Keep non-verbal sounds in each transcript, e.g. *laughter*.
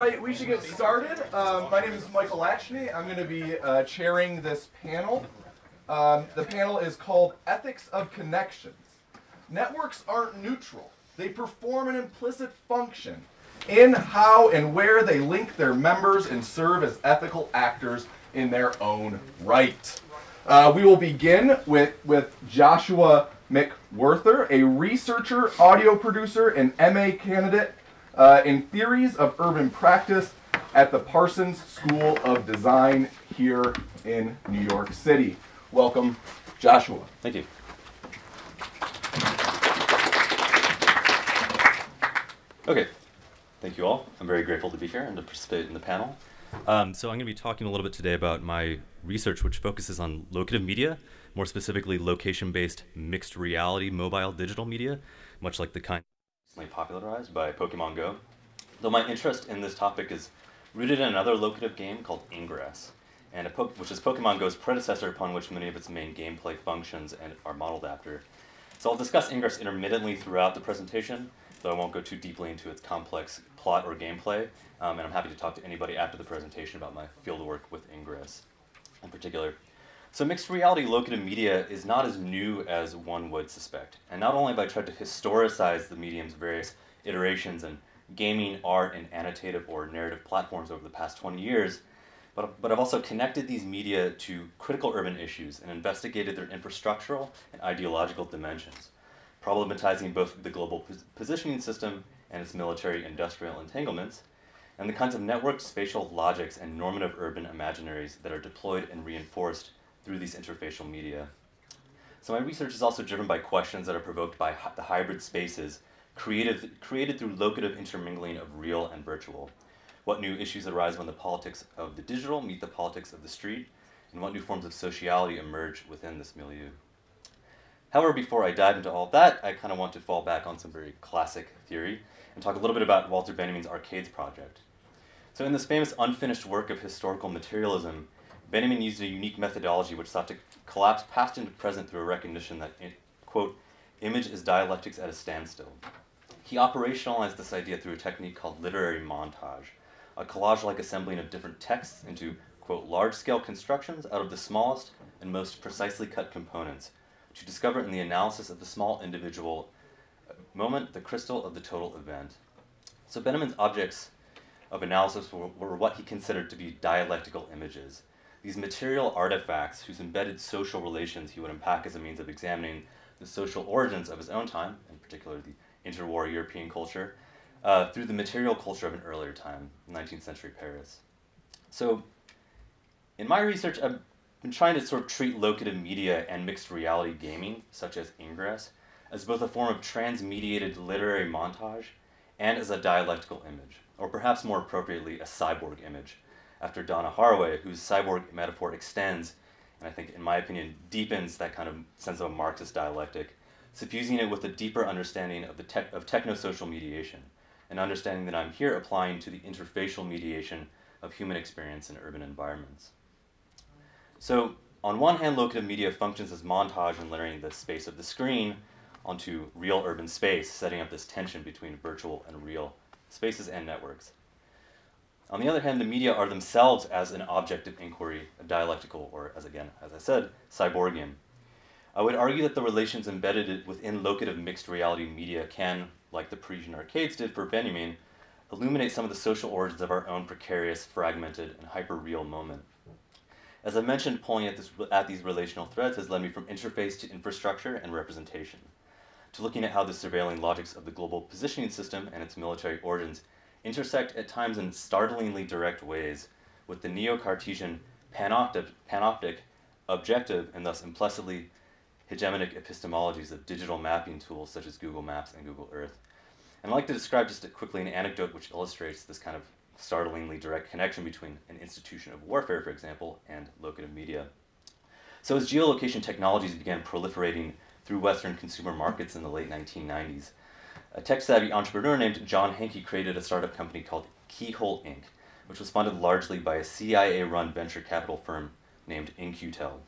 Right, we should get started. Um, my name is Michael Lachney. I'm going to be uh, chairing this panel. Um, the panel is called Ethics of Connections. Networks aren't neutral. They perform an implicit function in how and where they link their members and serve as ethical actors in their own right. Uh, we will begin with, with Joshua McWhorter, a researcher, audio producer, and MA candidate uh, in Theories of Urban Practice at the Parsons School of Design here in New York City. Welcome, Joshua. Thank you. Okay, thank you all. I'm very grateful to be here and to participate in the panel. Um, so I'm going to be talking a little bit today about my research, which focuses on locative media, more specifically location-based mixed reality mobile digital media, much like the kind recently popularized by Pokemon Go. Though my interest in this topic is rooted in another locative game called Ingress, and which is Pokemon Go's predecessor upon which many of its main gameplay functions and are modeled after. So I'll discuss Ingress intermittently throughout the presentation, though I won't go too deeply into its complex plot or gameplay, um, and I'm happy to talk to anybody after the presentation about my fieldwork with Ingress in particular. So mixed reality locative media is not as new as one would suspect. And not only have I tried to historicize the medium's various iterations and gaming, art, and annotative or narrative platforms over the past 20 years, but, but I've also connected these media to critical urban issues and investigated their infrastructural and ideological dimensions, problematizing both the global pos positioning system and its military industrial entanglements, and the kinds of networked spatial logics and normative urban imaginaries that are deployed and reinforced through these interfacial media. So my research is also driven by questions that are provoked by the hybrid spaces created, created through locative intermingling of real and virtual. What new issues arise when the politics of the digital meet the politics of the street, and what new forms of sociality emerge within this milieu. However, before I dive into all that, I kind of want to fall back on some very classic theory and talk a little bit about Walter Benjamin's Arcades project. So in this famous unfinished work of historical materialism, Benjamin used a unique methodology which sought to collapse past into present through a recognition that, quote, image is dialectics at a standstill. He operationalized this idea through a technique called literary montage, a collage-like assembling of different texts into, quote, large-scale constructions out of the smallest and most precisely cut components to discover in the analysis of the small individual moment the crystal of the total event. So Benjamin's objects of analysis were, were what he considered to be dialectical images, these material artifacts whose embedded social relations he would unpack as a means of examining the social origins of his own time, in particular the interwar European culture, uh, through the material culture of an earlier time, 19th century Paris. So, in my research, I've been trying to sort of treat locative media and mixed reality gaming, such as Ingress, as both a form of transmediated literary montage and as a dialectical image, or perhaps more appropriately, a cyborg image, after Donna Haraway, whose cyborg metaphor extends, and I think, in my opinion, deepens that kind of sense of a Marxist dialectic, suffusing it with a deeper understanding of, the te of techno-social mediation, an understanding that I'm here applying to the interfacial mediation of human experience in urban environments. So, on one hand, locative media functions as montage and layering the space of the screen onto real urban space, setting up this tension between virtual and real spaces and networks. On the other hand, the media are themselves as an object of inquiry, a dialectical, or as again, as I said, cyborgian. I would argue that the relations embedded within locative mixed reality media can, like the Parisian arcades did for Benjamin, illuminate some of the social origins of our own precarious, fragmented, and hyper-real moment. As I mentioned, pulling at, this, at these relational threads has led me from interface to infrastructure and representation, to looking at how the surveilling logics of the global positioning system and its military origins intersect at times in startlingly direct ways with the neo-Cartesian panoptic, panoptic, objective, and thus implicitly hegemonic epistemologies of digital mapping tools such as Google Maps and Google Earth. And I'd like to describe just quickly an anecdote which illustrates this kind of startlingly direct connection between an institution of warfare, for example, and locative media. So as geolocation technologies began proliferating through Western consumer markets in the late 1990s, a tech-savvy entrepreneur named John Hanke created a startup company called Keyhole Inc., which was funded largely by a CIA-run venture capital firm named In-Q-Tel.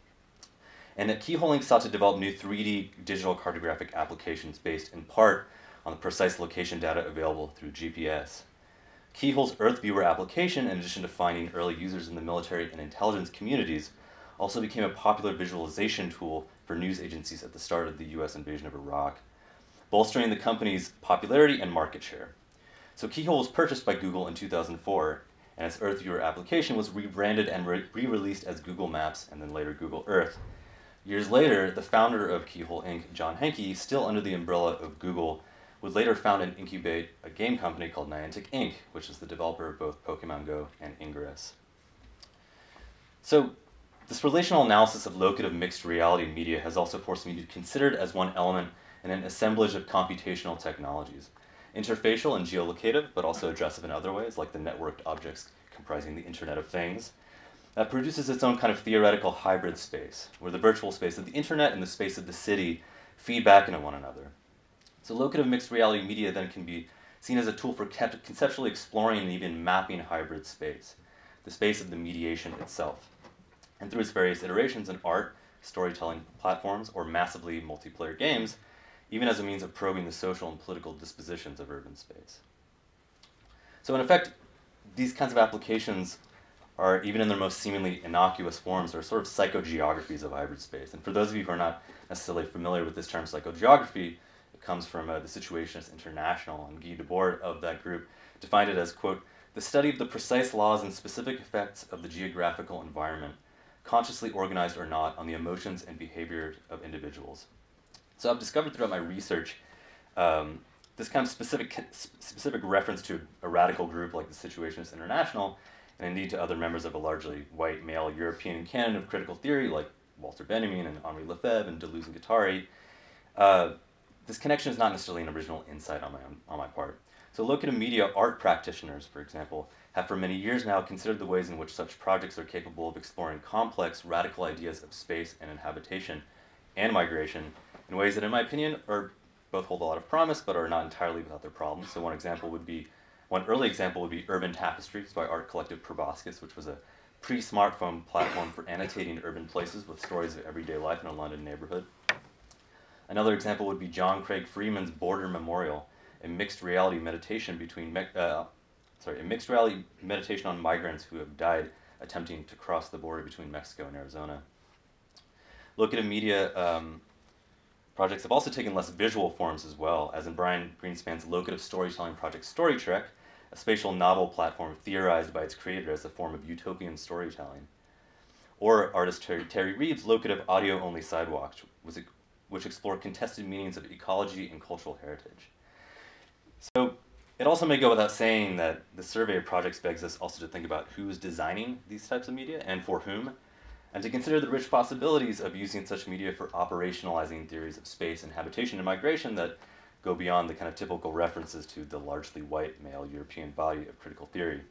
And Keyhole Inc. sought to develop new 3D digital cartographic applications based in part on the precise location data available through GPS. Keyhole's Earth Viewer application, in addition to finding early users in the military and intelligence communities, also became a popular visualization tool for news agencies at the start of the US invasion of Iraq, bolstering the company's popularity and market share. So Keyhole was purchased by Google in 2004, and its Earth Viewer application was rebranded and re released as Google Maps and then later Google Earth. Years later, the founder of Keyhole Inc., John Hanke, still under the umbrella of Google, would later found and incubate a game company called Niantic Inc., which is the developer of both Pokemon Go and Ingress. So, this relational analysis of locative mixed reality media has also forced me to consider it as one element in an assemblage of computational technologies. Interfacial and geolocative, but also addressive in other ways, like the networked objects comprising the Internet of Things, that produces its own kind of theoretical hybrid space, where the virtual space of the internet and the space of the city feed back into one another. So locative mixed reality media then can be seen as a tool for conceptually exploring and even mapping hybrid space, the space of the mediation itself. And through its various iterations in art, storytelling platforms, or massively multiplayer games, even as a means of probing the social and political dispositions of urban space. So in effect, these kinds of applications are, even in their most seemingly innocuous forms, are sort of psychogeographies of hybrid space. And for those of you who are not necessarily familiar with this term psychogeography, it comes from uh, the Situationist International, and Guy Debord of that group defined it as, quote, the study of the precise laws and specific effects of the geographical environment, consciously organized or not, on the emotions and behavior of individuals. So I've discovered throughout my research um, this kind of specific, specific reference to a radical group like the Situationists International and indeed to other members of a largely white male European canon of critical theory like Walter Benjamin and Henri Lefebvre and Deleuze and Guattari. Uh, this connection is not necessarily an original insight on my, own, on my part. So locative media art practitioners, for example, have for many years now considered the ways in which such projects are capable of exploring complex, radical ideas of space and inhabitation and migration in ways that, in my opinion, are both hold a lot of promise but are not entirely without their problems. So one example would be one early example would be Urban Tapestries by art collective Proboscis, which was a pre-smartphone platform for annotating urban places with stories of everyday life in a London neighborhood. Another example would be John Craig Freeman's Border Memorial, a mixed reality meditation between uh, sorry, a mixed reality meditation on migrants who have died attempting to cross the border between Mexico and Arizona. Locative media um, projects have also taken less visual forms as well, as in Brian Greenspan's locative storytelling project Story Trek, a spatial novel platform theorized by its creator as a form of utopian storytelling. Or artist Terry, Terry locative audio-only sidewalk, which explored contested meanings of ecology and cultural heritage. So it also may go without saying that the survey of projects begs us also to think about who's designing these types of media and for whom, and to consider the rich possibilities of using such media for operationalizing theories of space and habitation and migration that go beyond the kind of typical references to the largely white male European body of critical theory.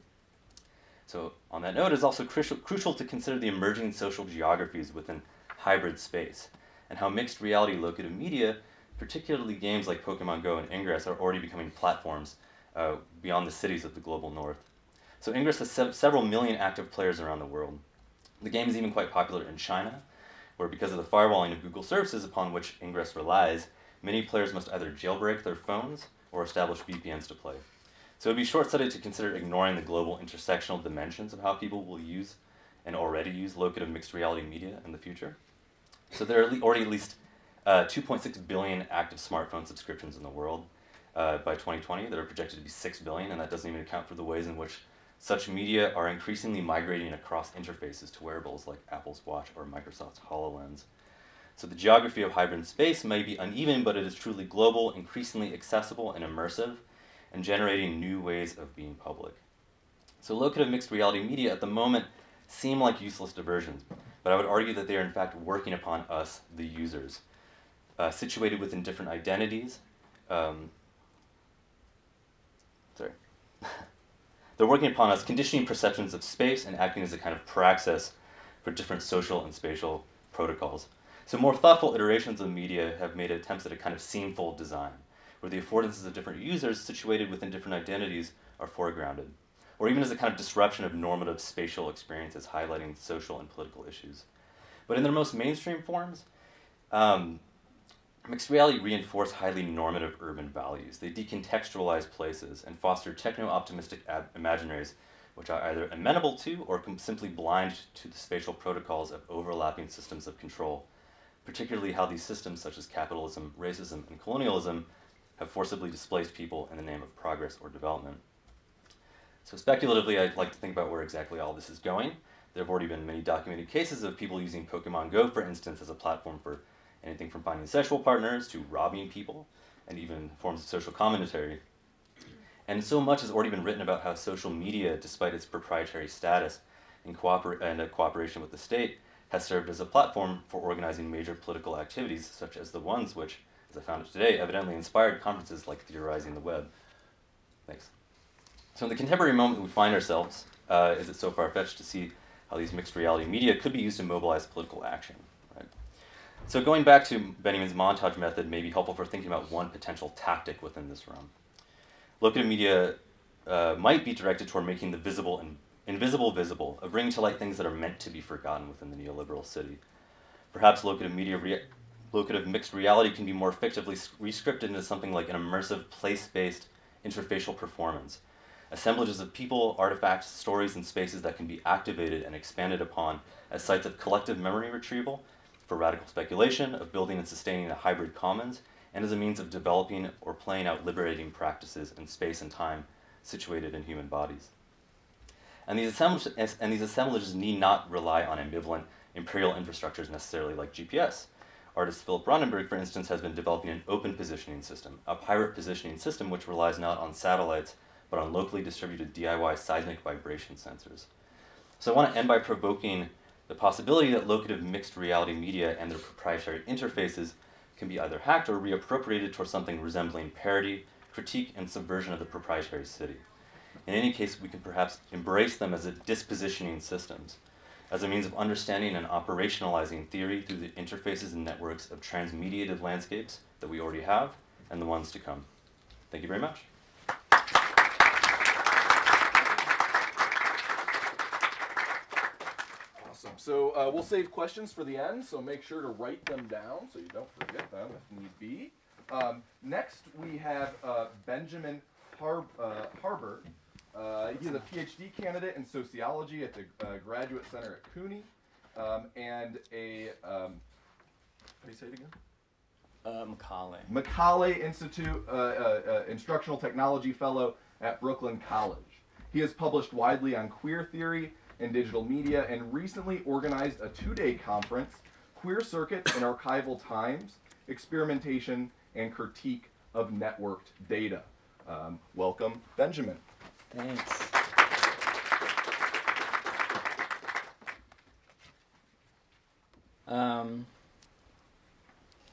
So on that note, it's also crucial, crucial to consider the emerging social geographies within hybrid space and how mixed reality locative media, particularly games like Pokemon Go and Ingress, are already becoming platforms uh, beyond the cities of the global north. So Ingress has se several million active players around the world. The game is even quite popular in China, where because of the firewalling of Google services upon which Ingress relies, many players must either jailbreak their phones or establish VPNs to play. So it would be short-sighted to consider ignoring the global intersectional dimensions of how people will use and already use locative mixed reality media in the future. So there are already at least uh, 2.6 billion active smartphone subscriptions in the world uh, by 2020 that are projected to be 6 billion, and that doesn't even account for the ways in which such media are increasingly migrating across interfaces to wearables like Apple's Watch or Microsoft's HoloLens. So the geography of hybrid space may be uneven, but it is truly global, increasingly accessible and immersive, and generating new ways of being public. So locative mixed reality media at the moment seem like useless diversions, but I would argue that they are in fact working upon us, the users, uh, situated within different identities. Um, sorry. They're working upon us, conditioning perceptions of space and acting as a kind of praxis for different social and spatial protocols. So more thoughtful iterations of media have made attempts at a kind of seamful design, where the affordances of different users situated within different identities are foregrounded, or even as a kind of disruption of normative spatial experiences highlighting social and political issues. But in their most mainstream forms, um, Mixed reality reinforce highly normative urban values. They decontextualize places and foster techno-optimistic ab- imaginaries which are either amenable to or com- simply blind to the spatial protocols of overlapping systems of control, particularly how these systems such as capitalism, racism, and colonialism have forcibly displaced people in the name of progress or development. So speculatively, I'd like to think about where exactly all this is going. There have already been many documented cases of people using Pokemon Go, for instance, as a platform for anything from finding sexual partners to robbing people, and even forms of social commentary. And so much has already been written about how social media, despite its proprietary status in cooper- and cooperation with the state, has served as a platform for organizing major political activities, such as the ones which, as I found it today, evidently inspired conferences like Theorizing the Web. Thanks. So, in the contemporary moment we find ourselves, uh, is it so far fetched to see how these mixed reality media could be used to mobilize political action? So, going back to Benjamin's montage method may be helpful for thinking about one potential tactic within this realm. Locative media uh, might be directed toward making the visible and invisible visible, of bringing to light things that are meant to be forgotten within the neoliberal city. Perhaps locative media, locative mixed reality can be more effectively rescripted into something like an immersive, place-based, interfacial performance. Assemblages of people, artifacts, stories, and spaces that can be activated and expanded upon as sites of collective memory retrieval, for radical speculation, of building and sustaining a hybrid commons, and as a means of developing or playing out liberating practices in space and time situated in human bodies. And these, assemblages, and these assemblages need not rely on ambivalent imperial infrastructures necessarily like GPS. Artist Philip Ronnenberg, for instance, has been developing an open positioning system, a pirate positioning system which relies not on satellites but on locally distributed DIY seismic vibration sensors. So I want to end by provoking the possibility that locative mixed reality media and their proprietary interfaces can be either hacked or reappropriated towards something resembling parody, critique, and subversion of the proprietary city. In any case, we can perhaps embrace them as a dispositioning systems, as a means of understanding and operationalizing theory through the interfaces and networks of transmediative landscapes that we already have and the ones to come. Thank you very much. Awesome. So uh, we'll save questions for the end, so make sure to write them down so you don't forget them if need be. Um, next, we have uh, Benjamin Har- uh, Harburg. Uh, he's a PhD candidate in sociology at the uh, Graduate Center at CUNY, um, and a um, how do you say it again? Uh, Macaulay. Macaulay Institute uh, uh, uh, Instructional Technology Fellow at Brooklyn College. He has published widely on queer theory and digital media and recently organized a two day conference, Queer Circuits and Archival Times Experimentation and Critique of Networked Data. Um, welcome, Benjamin. Thanks. Um,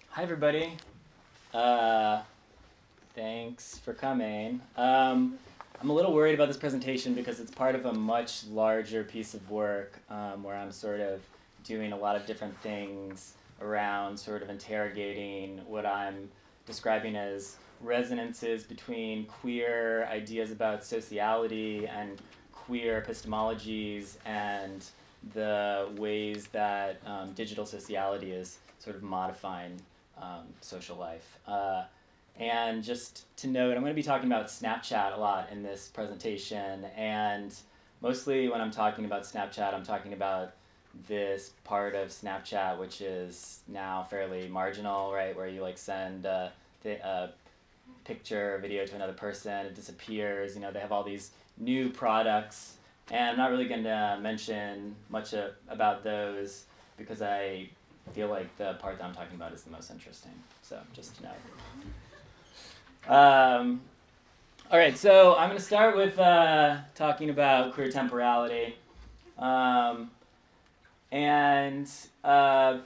hi, everybody. Uh, thanks for coming. Um, I'm a little worried about this presentation because it's part of a much larger piece of work um, where I'm sort of doing a lot of different things around sort of interrogating what I'm describing as resonances between queer ideas about sociality and queer epistemologies and the ways that um, digital sociality is sort of modifying um, social life. Uh, and just to note, I'm going to be talking about Snapchat a lot in this presentation. And mostly when I'm talking about Snapchat, I'm talking about this part of Snapchat, which is now fairly marginal, right? Where you like send a, a picture or video to another person, it disappears. You know, they have all these new products. And I'm not really going to mention much uh, about those because I feel like the part that I'm talking about is the most interesting. So just to know. Um, all right, so I'm going to start with uh, talking about queer temporality. Um, and uh,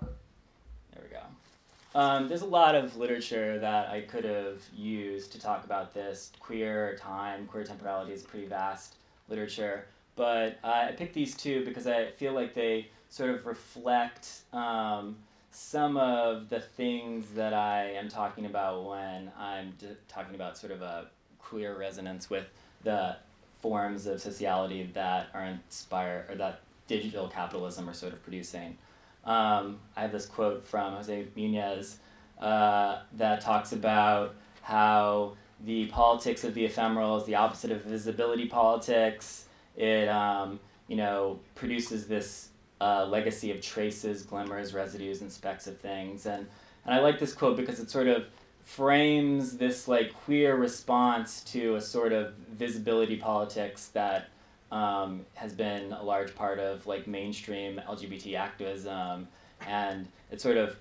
there we go. Um, there's a lot of literature that I could have used to talk about this. Queer time, queer temporality is pretty vast literature. But uh, I picked these two because I feel like they sort of reflect um, some of the things that I am talking about when I'm d- talking about sort of a queer resonance with the forms of sociality that are inspired or that digital capitalism are sort of producing. Um, I have this quote from Jose Munoz uh, that talks about how the politics of the ephemeral is the opposite of visibility politics. It um, you know produces this uh, legacy of traces, glimmers, residues, and specks of things. And and I like this quote because it sort of frames this like queer response to a sort of visibility politics that um, has been a large part of like mainstream LGBT activism, and it sort of,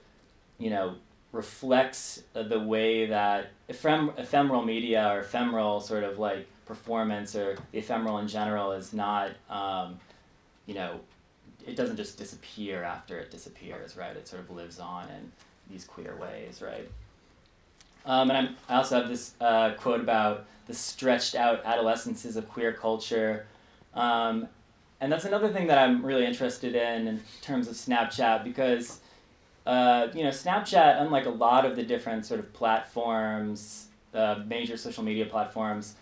you know, reflects the way that ephem- ephemeral media or ephemeral sort of like performance or the ephemeral in general is not, um, you know, it doesn't just disappear after it disappears, right? It sort of lives on in these queer ways, right? Um, and I'm, i also have this uh, quote about the stretched out adolescences of queer culture. Um, and that's another thing that I'm really interested in in terms of Snapchat because, uh, you know, Snapchat, unlike a lot of the different sort of platforms, uh, major social media platforms,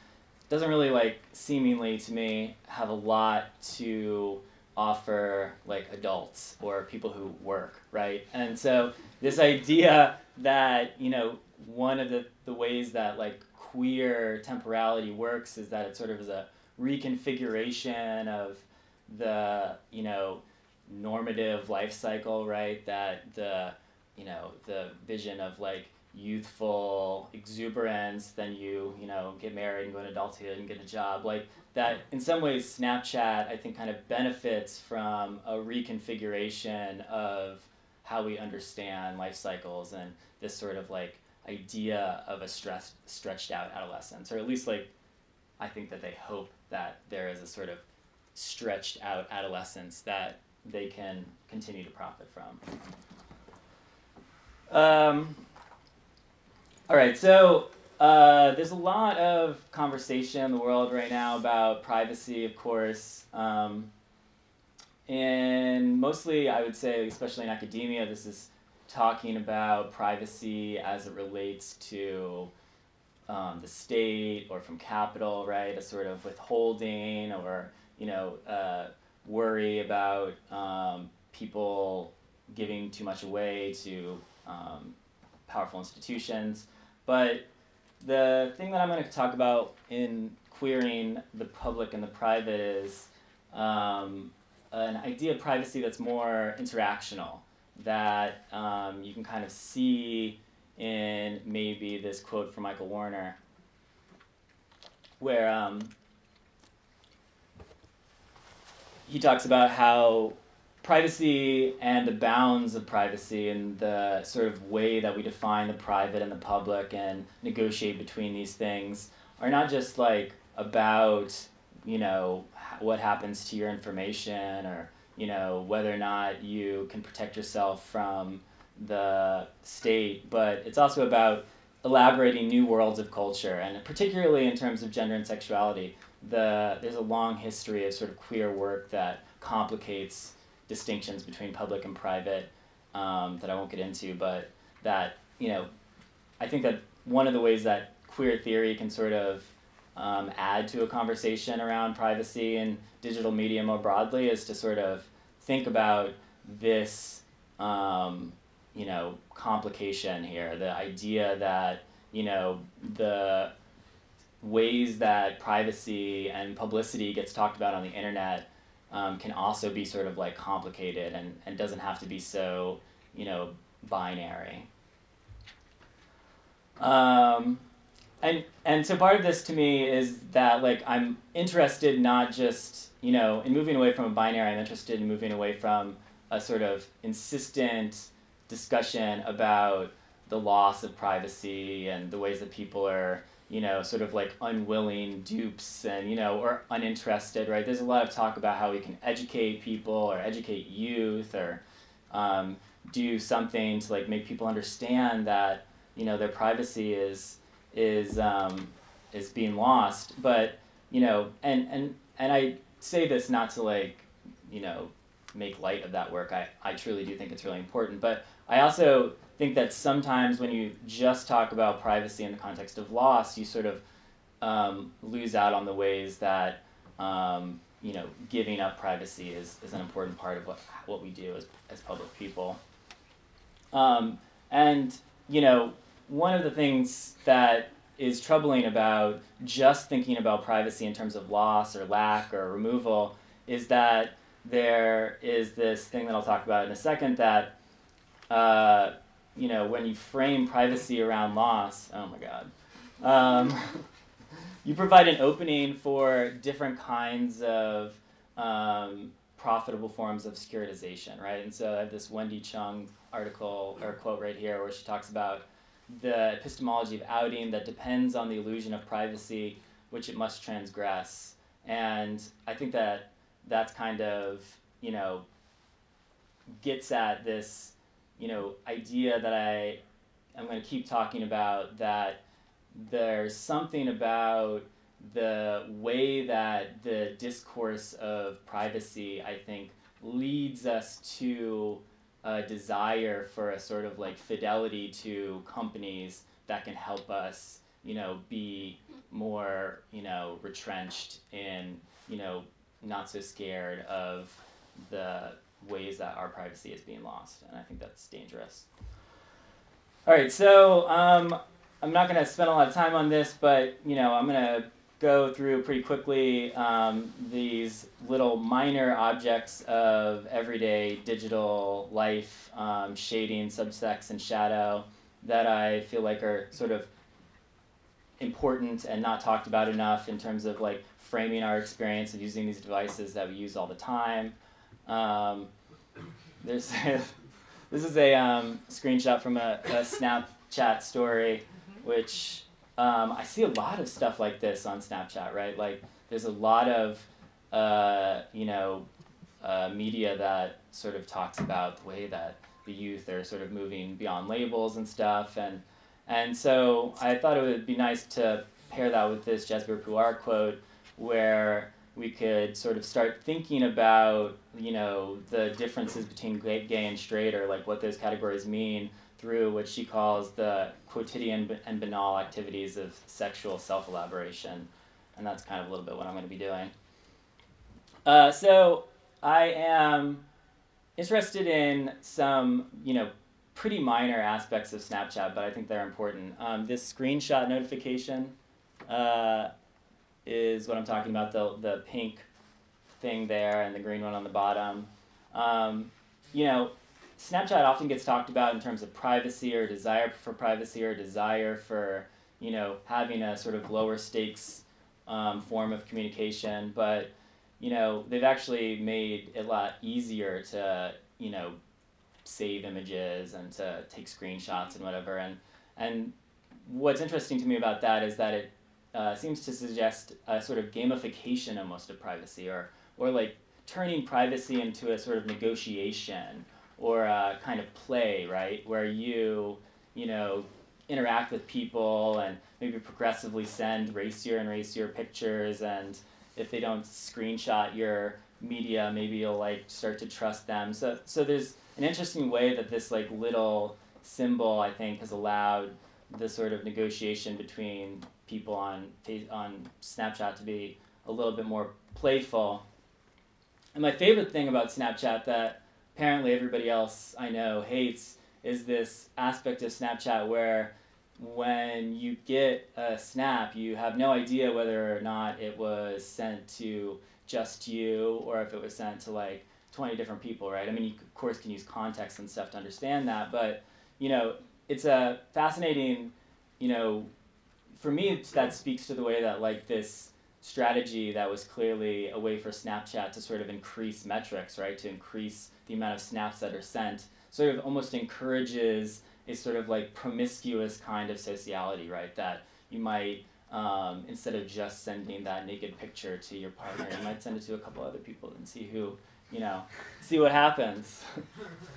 doesn't really like seemingly to me have a lot to offer like adults or people who work, right? And so this idea that, you know, one of the, the ways that like queer temporality works is that it sort of is a reconfiguration of the you know normative life cycle right that the you know the vision of like youthful exuberance then you you know get married and go into adulthood and get a job like that in some ways snapchat i think kind of benefits from a reconfiguration of how we understand life cycles and this sort of like idea of a stress, stretched out adolescence, or at least like I think that they hope that there is a sort of stretched out adolescence that they can continue to profit from. Um, all right, so uh, there's a lot of conversation in the world right now about privacy, of course. Um, and mostly, I would say, especially in academia, this is talking about privacy as it relates to um, the state or from capital, right? A sort of withholding or, you know, uh, worry about um, people giving too much away to um, powerful institutions. But the thing that I'm going to talk about in querying the public and the private is um, an idea of privacy that's more interactional that um, you can kind of see in maybe this quote from Michael Warner, where um, he talks about how privacy and the bounds of privacy and the sort of way that we define the private and the public and negotiate between these things are not just like about you know what happens to your information or you know, whether or not you can protect yourself from the state, but it's also about elaborating new worlds of culture, and particularly in terms of gender and sexuality. The, there's a long history of sort of queer work that complicates distinctions between public and private um, that I won't get into, but that, you know, I think that one of the ways that queer theory can sort of um, add to a conversation around privacy and digital media more broadly is to sort of think about this, um, you know, complication here. The idea that you know the ways that privacy and publicity gets talked about on the internet um, can also be sort of like complicated and, and doesn't have to be so you know binary. Um, and and so part of this to me is that like I'm interested not just you know in moving away from a binary. I'm interested in moving away from a sort of insistent discussion about the loss of privacy and the ways that people are you know sort of like unwilling dupes and you know or uninterested right there's a lot of talk about how we can educate people or educate youth or um, do something to like make people understand that you know their privacy is is um, is being lost. But you know, and and and I say this not to like you know make light of that work. I I truly do think it's really important. But I also think that sometimes when you just talk about privacy in the context of loss, you sort of um, lose out on the ways that um, you know, giving up privacy is, is an important part of what, what we do as, as public people. Um, and, you know, one of the things that is troubling about just thinking about privacy in terms of loss or lack or removal is that there is this thing that I'll talk about in a second that, uh, you know, when you frame privacy around loss, oh my God, um, *laughs* you provide an opening for different kinds of um, profitable forms of securitization, right? And so I have this Wendy Chun article or quote right here where she talks about the epistemology of outing that depends on the illusion of privacy, which it must transgress. And I think that that's kind of, you know, gets at this, you know, idea that I I'm going to keep talking about that there's something about the way that the discourse of privacy, I think, leads us to a desire for a sort of like fidelity to companies that can help us, you know, be more, you know, retrenched in, you know, not so scared of the ways that our privacy is being lost. And I think that's dangerous. All right, so um, I'm not going to spend a lot of time on this, but you know, I'm going to go through pretty quickly um, these little minor objects of everyday digital life, um, shading, subtext, and shadow that I feel like are sort of important and not talked about enough in terms of like framing our experience of using these devices that we use all the time. Um, there's *laughs* this is a um, screenshot from a, a Snapchat story, which um, I see a lot of stuff like this on Snapchat, right? Like, there's a lot of, uh, you know, uh, media that sort of talks about the way that the youth are sort of moving beyond labels and stuff, and and so I thought it would be nice to pair that with this Jasbir Puar quote, where we could sort of start thinking about, you know, the differences between gay, gay and straight, or like what those categories mean through what she calls the quotidian and banal activities of sexual self elaboration. And that's kind of a little bit what I'm going to be doing. Uh, so I am interested in some, you know, pretty minor aspects of Snapchat, but I think they're important. Um, this screenshot notification uh, is what I'm talking about, the, the pink thing there and the green one on the bottom. Um, you know, Snapchat often gets talked about in terms of privacy or desire for privacy or desire for you know having a sort of lower stakes um, form of communication, but you know they've actually made it a lot easier to you know save images and to take screenshots and whatever and and what's interesting to me about that is that it uh, seems to suggest a sort of gamification almost of privacy or or like turning privacy into a sort of negotiation or a kind of play, right, where you, you know, interact with people and maybe progressively send racier and racier pictures and if they don't screenshot your media maybe you'll like start to trust them. So so there's an interesting way that this like little symbol i think has allowed the sort of negotiation between people on on snapchat to be a little bit more playful and my favorite thing about snapchat that apparently everybody else I know hates is this aspect of Snapchat where when you get a snap, you have no idea whether or not it was sent to just you or if it was sent to like 20 different people, right? I mean, you of course can use context and stuff to understand that, but you know, it's a fascinating, you know, for me that speaks to the way that like this strategy that was clearly a way for Snapchat to sort of increase metrics, right? To increase the amount of snaps that are sent, sort of almost encourages a sort of like promiscuous kind of sociality, right? That you might, um, instead of just sending that naked picture to your partner, you might send it to a couple other people and see who, you know, see what happens.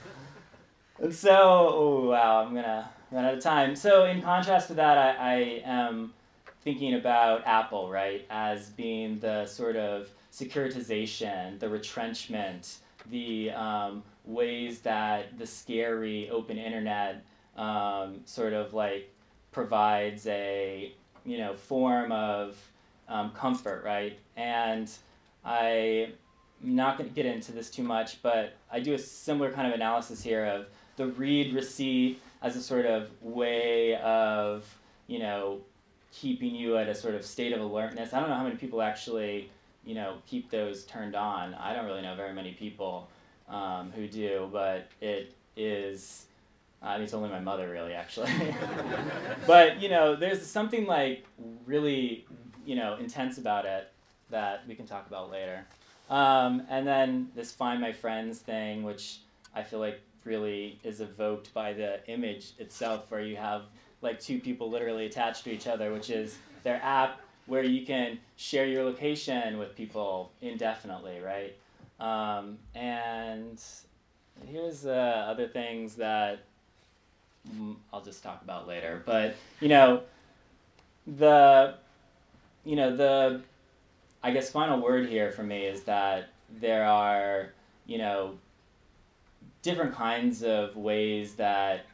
*laughs* and so, oh, wow, I'm gonna run out of time. So, in contrast to that, I, I am thinking about Apple, right, as being the sort of securitization, the retrenchment, the um, ways that the scary open internet um, sort of like provides a you know form of um, comfort, right? And I'm not going to get into this too much, but I do a similar kind of analysis here of the read receipt as a sort of way of, you know, keeping you at a sort of state of alertness. I don't know how many people actually, you know, keep those turned on. I don't really know very many people um, who do, but it is. I mean, it's only my mother, really, actually. *laughs* but you know, there's something like really, you know, intense about it that we can talk about later. Um, and then this find my friends thing, which I feel like really is evoked by the image itself, where you have like two people literally attached to each other, which is their app where you can share your location with people indefinitely, right? Um, and here's uh, other things that I'll just talk about later. But you know, the you know the I guess final word here for me is that there are you know different kinds of ways that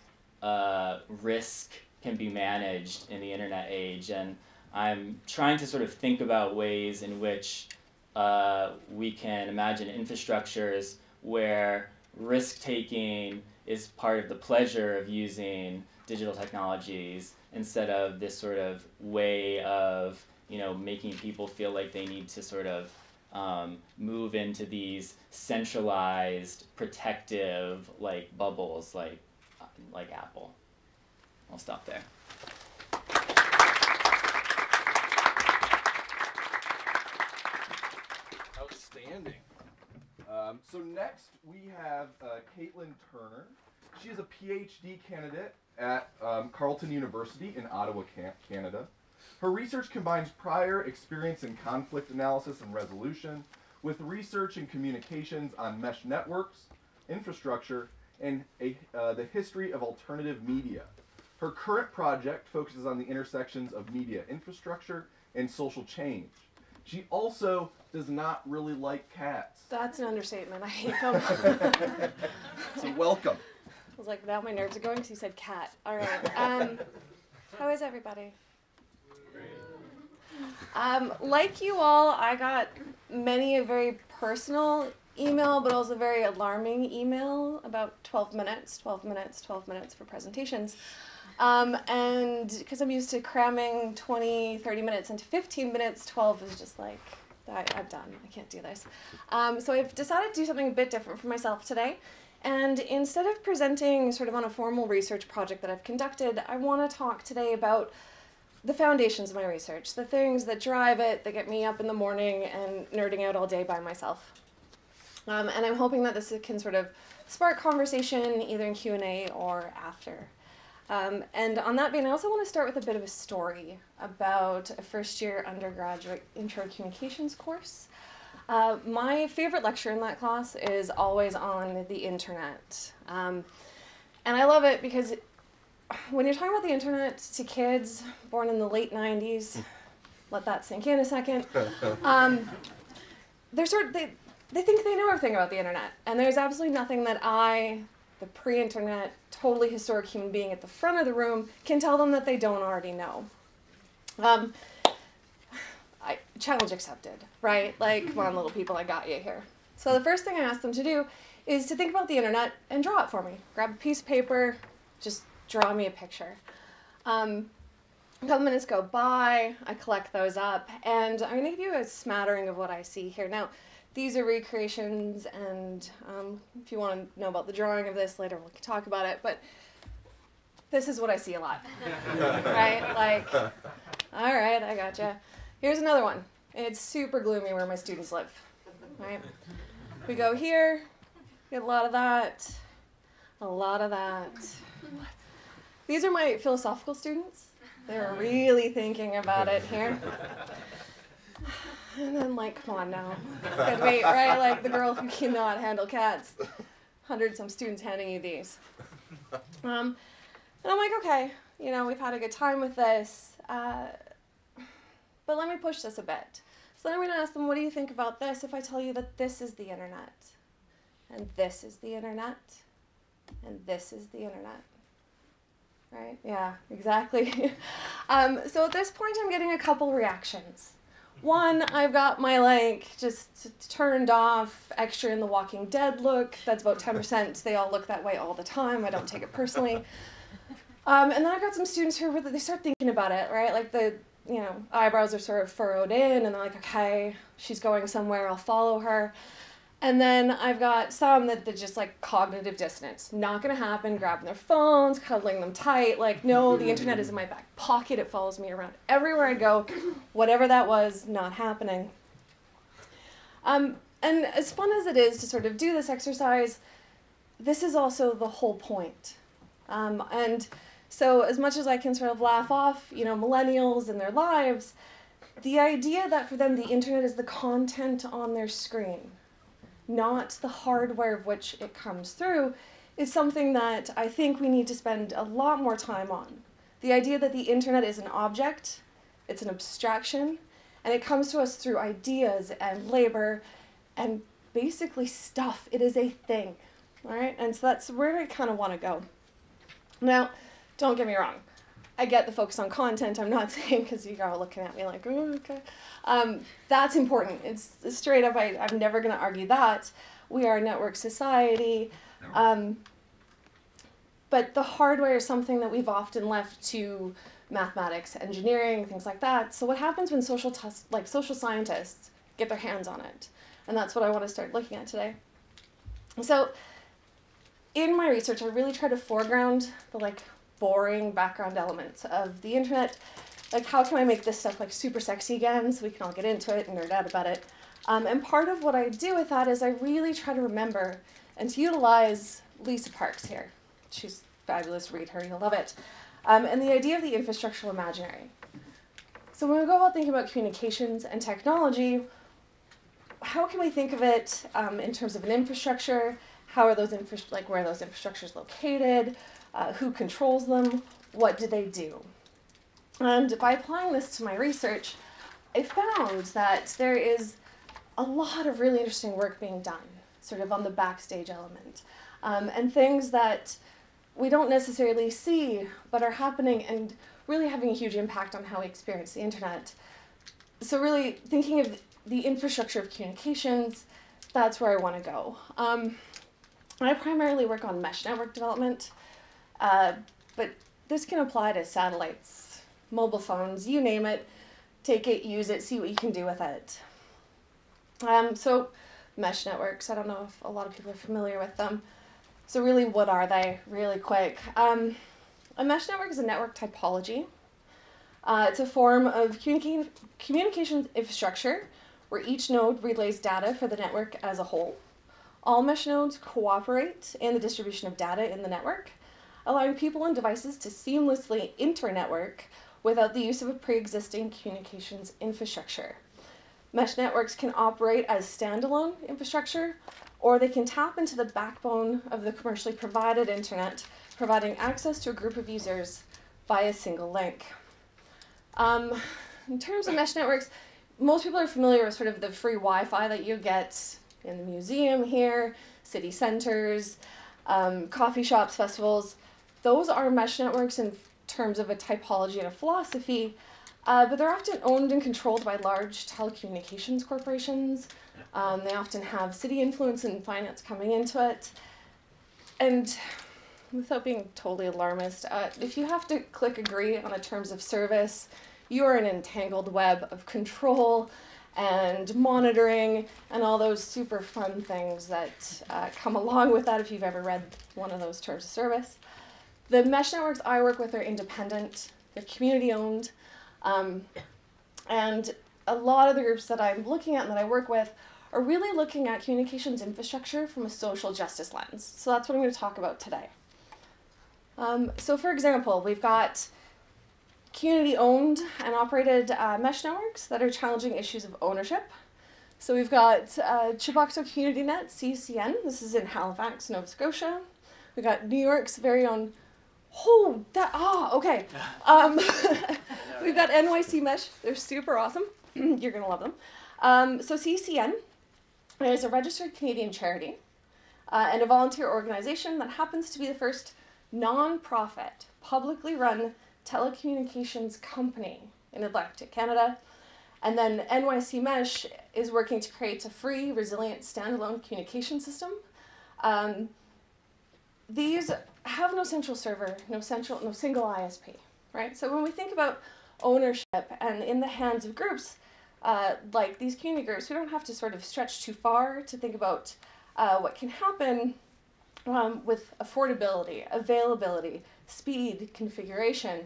uh, risk can be managed in the internet age, and I'm trying to sort of think about ways in which uh, we can imagine infrastructures where risk taking is part of the pleasure of using digital technologies instead of this sort of way of you know making people feel like they need to sort of um, move into these centralized protective like bubbles like like Apple. I'll stop there. Outstanding. Um, so next we have uh, Caitlin Turner. She is a PhD candidate at um, Carleton University in Ottawa, Canada. Her research combines prior experience in conflict analysis and resolution with research and communications on mesh networks, infrastructure, and a, uh, the history of alternative media. Her current project focuses on the intersections of media infrastructure and social change. She also does not really like cats. That's an understatement. I hate them. *laughs* So welcome. I was like, now my nerves are going because you said cat. All right. Um, how is everybody? Um, like you all, I got many a very personal email, but also very alarming email about 12 minutes, 12 minutes, 12 minutes for presentations. Um, and because I'm used to cramming 20, 30 minutes into 15 minutes, 12 is just like, I, I'm done. I can't do this. Um, so I've decided to do something a bit different for myself today. And instead of presenting sort of on a formal research project that I've conducted, I want to talk today about the foundations of my research, the things that drive it, that get me up in the morning and nerding out all day by myself. Um, and I'm hoping that this can sort of spark conversation either in Q&A or after. Um, and on that vein, I also want to start with a bit of a story about a first year undergraduate intro communications course. Uh, my favorite lecture in that class is always on the internet. Um, and I love it because when you're talking about the internet to kids born in the late 90s, let that sink in a second, *laughs* um, they're sort they, they think they know everything about the internet. And there's absolutely nothing that I, the pre internet, totally historic human being at the front of the room, can tell them that they don't already know. Um, I, challenge accepted, right? Like, come on, little people, I got you here. So the first thing I asked them to do is to think about the internet and draw it for me. Grab a piece of paper, just draw me a picture. Um, a couple minutes go by, I collect those up, and I'm going to give you a smattering of what I see here. Now, these are recreations, and um, if you want to know about the drawing of this later, we can talk about it, but this is what I see a lot. *laughs* right? Like, all right, I gotcha. Here's another one. It's super gloomy where my students live. Right? We go here, get a lot of that, a lot of that. These are my philosophical students. They're *laughs* really thinking about it here. *laughs* And then, like, come on now. Good wait, right? Like the girl who cannot handle cats. Hundred some students handing you these. Um, and I'm like, okay, you know, we've had a good time with this. Uh, but let me push this a bit. So then I'm going to ask them, what do you think about this if I tell you that this is the internet? And this is the internet? And this is the internet? Right? Yeah, exactly. *laughs* um, so at this point, I'm getting a couple reactions. One, I've got my like just turned off extra in the Walking Dead look. That's about 10%. They all look that way all the time. I don't take it personally. *laughs* Um, and then I've got some students who really, they start thinking about it, right? Like the, you know, eyebrows are sort of furrowed in and they're like, okay, she's going somewhere, I'll follow her. And then I've got some that, they're just like cognitive dissonance. Not gonna happen, grabbing their phones, cuddling them tight. Like, no, the internet is in my back pocket. It follows me around everywhere I go. Whatever that was, not happening. Um, and as fun as it is to sort of do this exercise, this is also the whole point. Um, and so, as much as I can sort of laugh off, you know, millennials and their lives, the idea that for them the internet is the content on their screen, not the hardware of which it comes through, is something that I think we need to spend a lot more time on. The idea that the internet is an object, it's an abstraction, and it comes to us through ideas and labor and basically stuff. It is a thing, all right? And so that's where I kind of want to go. Now, don't get me wrong. I get the focus on content. I'm not *laughs* saying because you are all looking at me like, okay. Um, that's important. It's straight up. I, I'm never going to argue that. We are a network society. Um, but the hardware is something that we've often left to mathematics, engineering, things like that. So what happens when social like social scientists get their hands on it? And that's what I want to start looking at today. So in my research, I really try to foreground the like boring background elements of the internet. Like, how can I make this stuff like super sexy again so we can all get into it and nerd out about it? Um, and part of what I do with that is I really try to remember and to utilize Lisa Parks here. She's fabulous. Read her, you'll love it. Um, and the idea of the infrastructural imaginary. So when we go about thinking about communications and technology, how can we think of it um, in terms of an infrastructure? How are those infra- like where are those infrastructures located? Uh, who controls them? What do they do? And by applying this to my research, I found that there is a lot of really interesting work being done, sort of on the backstage element, um, and things that we don't necessarily see but are happening and really having a huge impact on how we experience the internet. So, really thinking of the infrastructure of communications, that's where I want to go. Um, I primarily work on mesh network development, uh, but this can apply to satellites, mobile phones, you name it. Take it, use it, see what you can do with it. Um, so, mesh networks, I don't know if a lot of people are familiar with them. So, really, what are they? Really quick. Um, a mesh network is a network topology. Uh, it's a form of communica- communication infrastructure where each node relays data for the network as a whole. All mesh nodes cooperate in the distribution of data in the network, allowing people and devices to seamlessly internetwork without the use of a pre-existing communications infrastructure. Mesh networks can operate as standalone infrastructure, or they can tap into the backbone of the commercially provided internet, providing access to a group of users by a single link. Um, in terms of mesh networks, most people are familiar with sort of the free Wi-Fi that you get in the museum here, city centers, um, coffee shops, festivals. Those are mesh networks in terms of a typology and a philosophy, uh, but they're often owned and controlled by large telecommunications corporations. Um, they often have city influence and finance coming into it. And without being totally alarmist, uh, if you have to click agree on a terms of service, you are an entangled web of control and monitoring and all those super fun things that uh, come along with that if you've ever read one of those terms of service. The mesh networks I work with are independent, they're community owned, um, and a lot of the groups that I'm looking at and that I work with are really looking at communications infrastructure from a social justice lens. So that's what I'm going to talk about today. Um, so, for example, we've got community owned and operated uh, mesh networks that are challenging issues of ownership. So, we've got uh, Chebucto Community Net, CCN. This is in Halifax, Nova Scotia. We've got New York's very own. Oh, that, ah, okay. *laughs* Um, *laughs* we've got NYC Mesh. They're super awesome. *clears throat* You're going to love them. Um, so, CCN is a registered Canadian charity uh, and a volunteer organization that happens to be the first non-profit, publicly run telecommunications company in Atlantic Canada. And then NYC Mesh is working to create a free, resilient, standalone communication system. Um, these have no central server, no central, no single ISP, right? So when we think about ownership and in the hands of groups uh, like these community groups, we don't have to sort of stretch too far to think about uh, what can happen um, with affordability, availability, speed, configuration,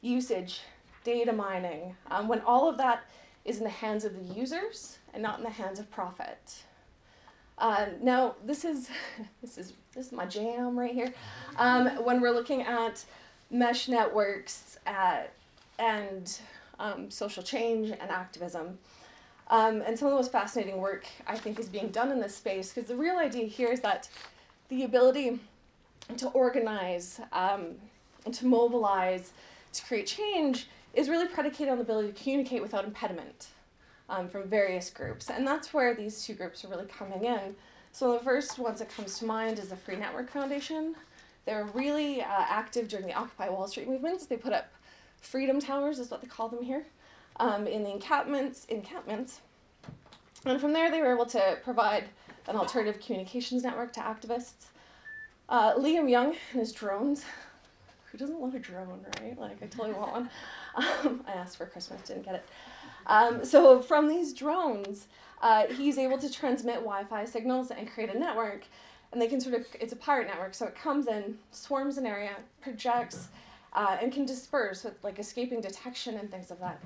usage, data mining, um, when all of that is in the hands of the users and not in the hands of profit. Uh, now, this is *laughs* this is this is my jam right here. Um, when we're looking at mesh networks uh, and um, social change and activism, um, and some of the most fascinating work I think is being done in this space because the real idea here is that the ability to organize um, and to mobilize to create change is really predicated on the ability to communicate without impediment um, from various groups. And that's where these two groups are really coming in. So the first ones that comes to mind is the Free Network Foundation. They're really uh, active during the Occupy Wall Street movements. They put up freedom towers, is what they call them here, um, in the encampments. Encampments, and from there they were able to provide an alternative communications network to activists. Uh, Liam Young and his drones. Who doesn't love a drone, right? Like I totally want one. *laughs* Um, I asked for Christmas, didn't get it. Um, so from these drones, uh, he's able to transmit Wi-Fi signals and create a network, and they can sort of it's a pirate network, so it comes in, swarms an area, projects, uh, and can disperse with like escaping detection and things of that.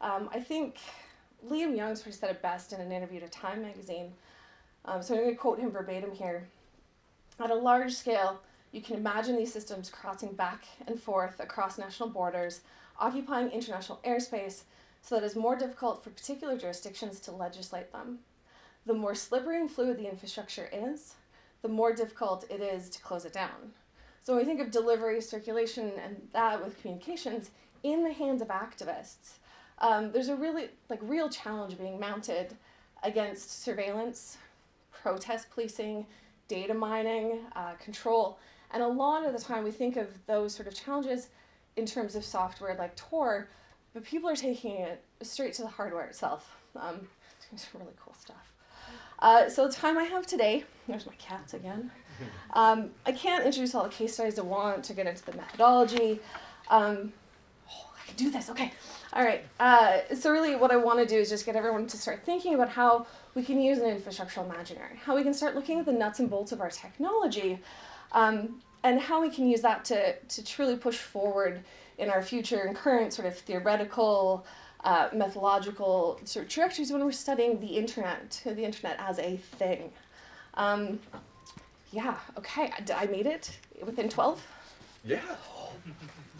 Um, I think Liam Young sort of said it best in an interview to Time magazine. Um, so I'm going to quote him verbatim here. At a large scale, you can imagine these systems crossing back and forth across national borders, occupying international airspace, so that it's more difficult for particular jurisdictions to legislate them. The more slippery and fluid the infrastructure is, the more difficult it is to close it down. So when we think of delivery, circulation, and that with communications in the hands of activists, um, there's a really like real challenge being mounted against surveillance, protest policing, data mining, uh, control, and a lot of the time we think of those sort of challenges in terms of software like Tor, but people are taking it straight to the hardware itself. Um, it's really cool stuff. Uh, so the time I have today, there's my cats again. *laughs* Um, I can't introduce all the case studies I want to get into the methodology. Um, oh, I can do this, okay. All right, uh, so really what I want to do is just get everyone to start thinking about how we can use an infrastructural imaginary, how we can start looking at the nuts and bolts of our technology, um, and how we can use that to, to truly push forward in our future and current sort of theoretical, uh, methodological sort of trajectories when we're studying the internet, the internet as a thing. Um, yeah, okay, I, I made it within 12. Yeah.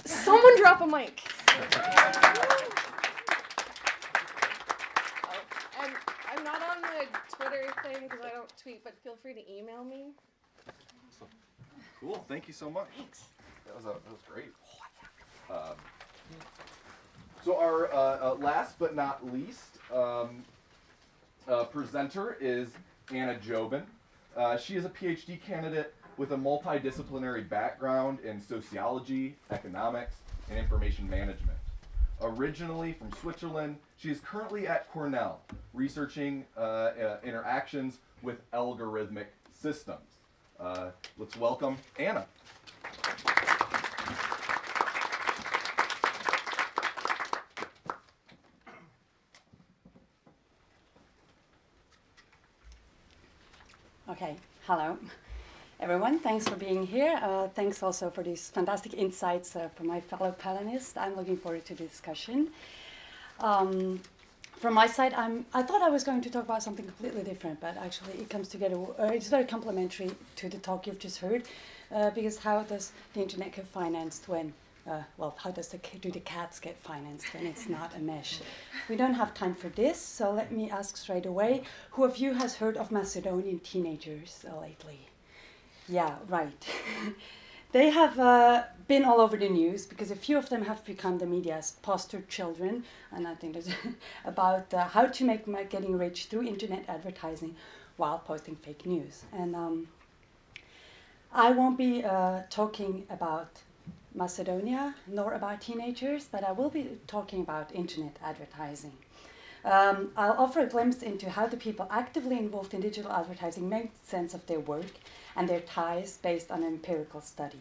Someone drop a mic. Oh, and I'm not on the Twitter thing because I don't tweet, but feel free to email me. Cool. Thank you so much. Thanks. That was, a, that was great. Um, so our uh, uh, last but not least um, uh, presenter is Anna Jobin. Uh, she is a PhD candidate with a multidisciplinary background in sociology, economics, and information management. Originally from Switzerland, she is currently at Cornell researching uh, uh, interactions with algorithmic systems. Let's welcome Anna. Okay, hello everyone. Thanks for being here. Uh, thanks also for these fantastic insights uh, from my fellow panelists. I'm looking forward to the discussion. Um, from my side, I'm, I thought I was going to talk about something completely different, but actually it comes together. Uh, it's very complementary to the talk you've just heard, uh, because how does the internet get financed when uh, well, how does the do the cats get financed when it's not a mesh? We don't have time for this, so let me ask straight away: Who of you has heard of Macedonian teenagers lately? Yeah, right. *laughs* they have uh, been all over the news because a few of them have become the media's poster children, and I think there's *laughs* about uh, how to make getting rich through internet advertising while posting fake news. And um, I won't be uh, talking about Macedonia nor about teenagers, but I will be talking about internet advertising. Um, I'll offer a glimpse into how the people actively involved in digital advertising make sense of their work and their ties based on an empirical study.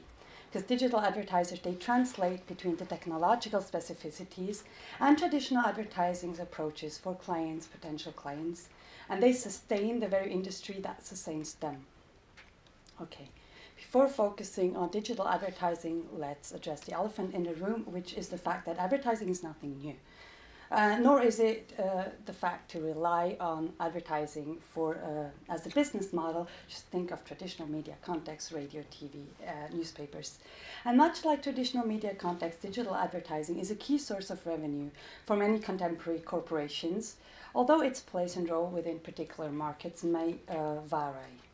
Because digital advertisers, they translate between the technological specificities and traditional advertising approaches for clients, potential clients, and they sustain the very industry that sustains them. Okay. Before focusing on digital advertising, let's address the elephant in the room, which is the fact that advertising is nothing new. Uh, nor is it uh, the fact to rely on advertising for uh, as a business model. Just think of traditional media context, radio, TV, uh, newspapers. And much like traditional media context, digital advertising is a key source of revenue for many contemporary corporations, although its place and role within particular markets may uh, vary.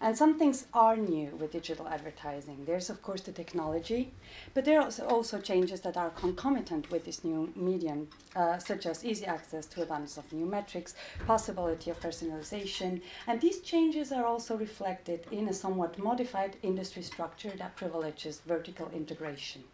And some things are new with digital advertising. There's, of course, the technology, but there are also changes that are concomitant with this new medium, uh, such as easy access to abundance of new metrics, possibility of personalization, and these changes are also reflected in a somewhat modified industry structure that privileges vertical integration.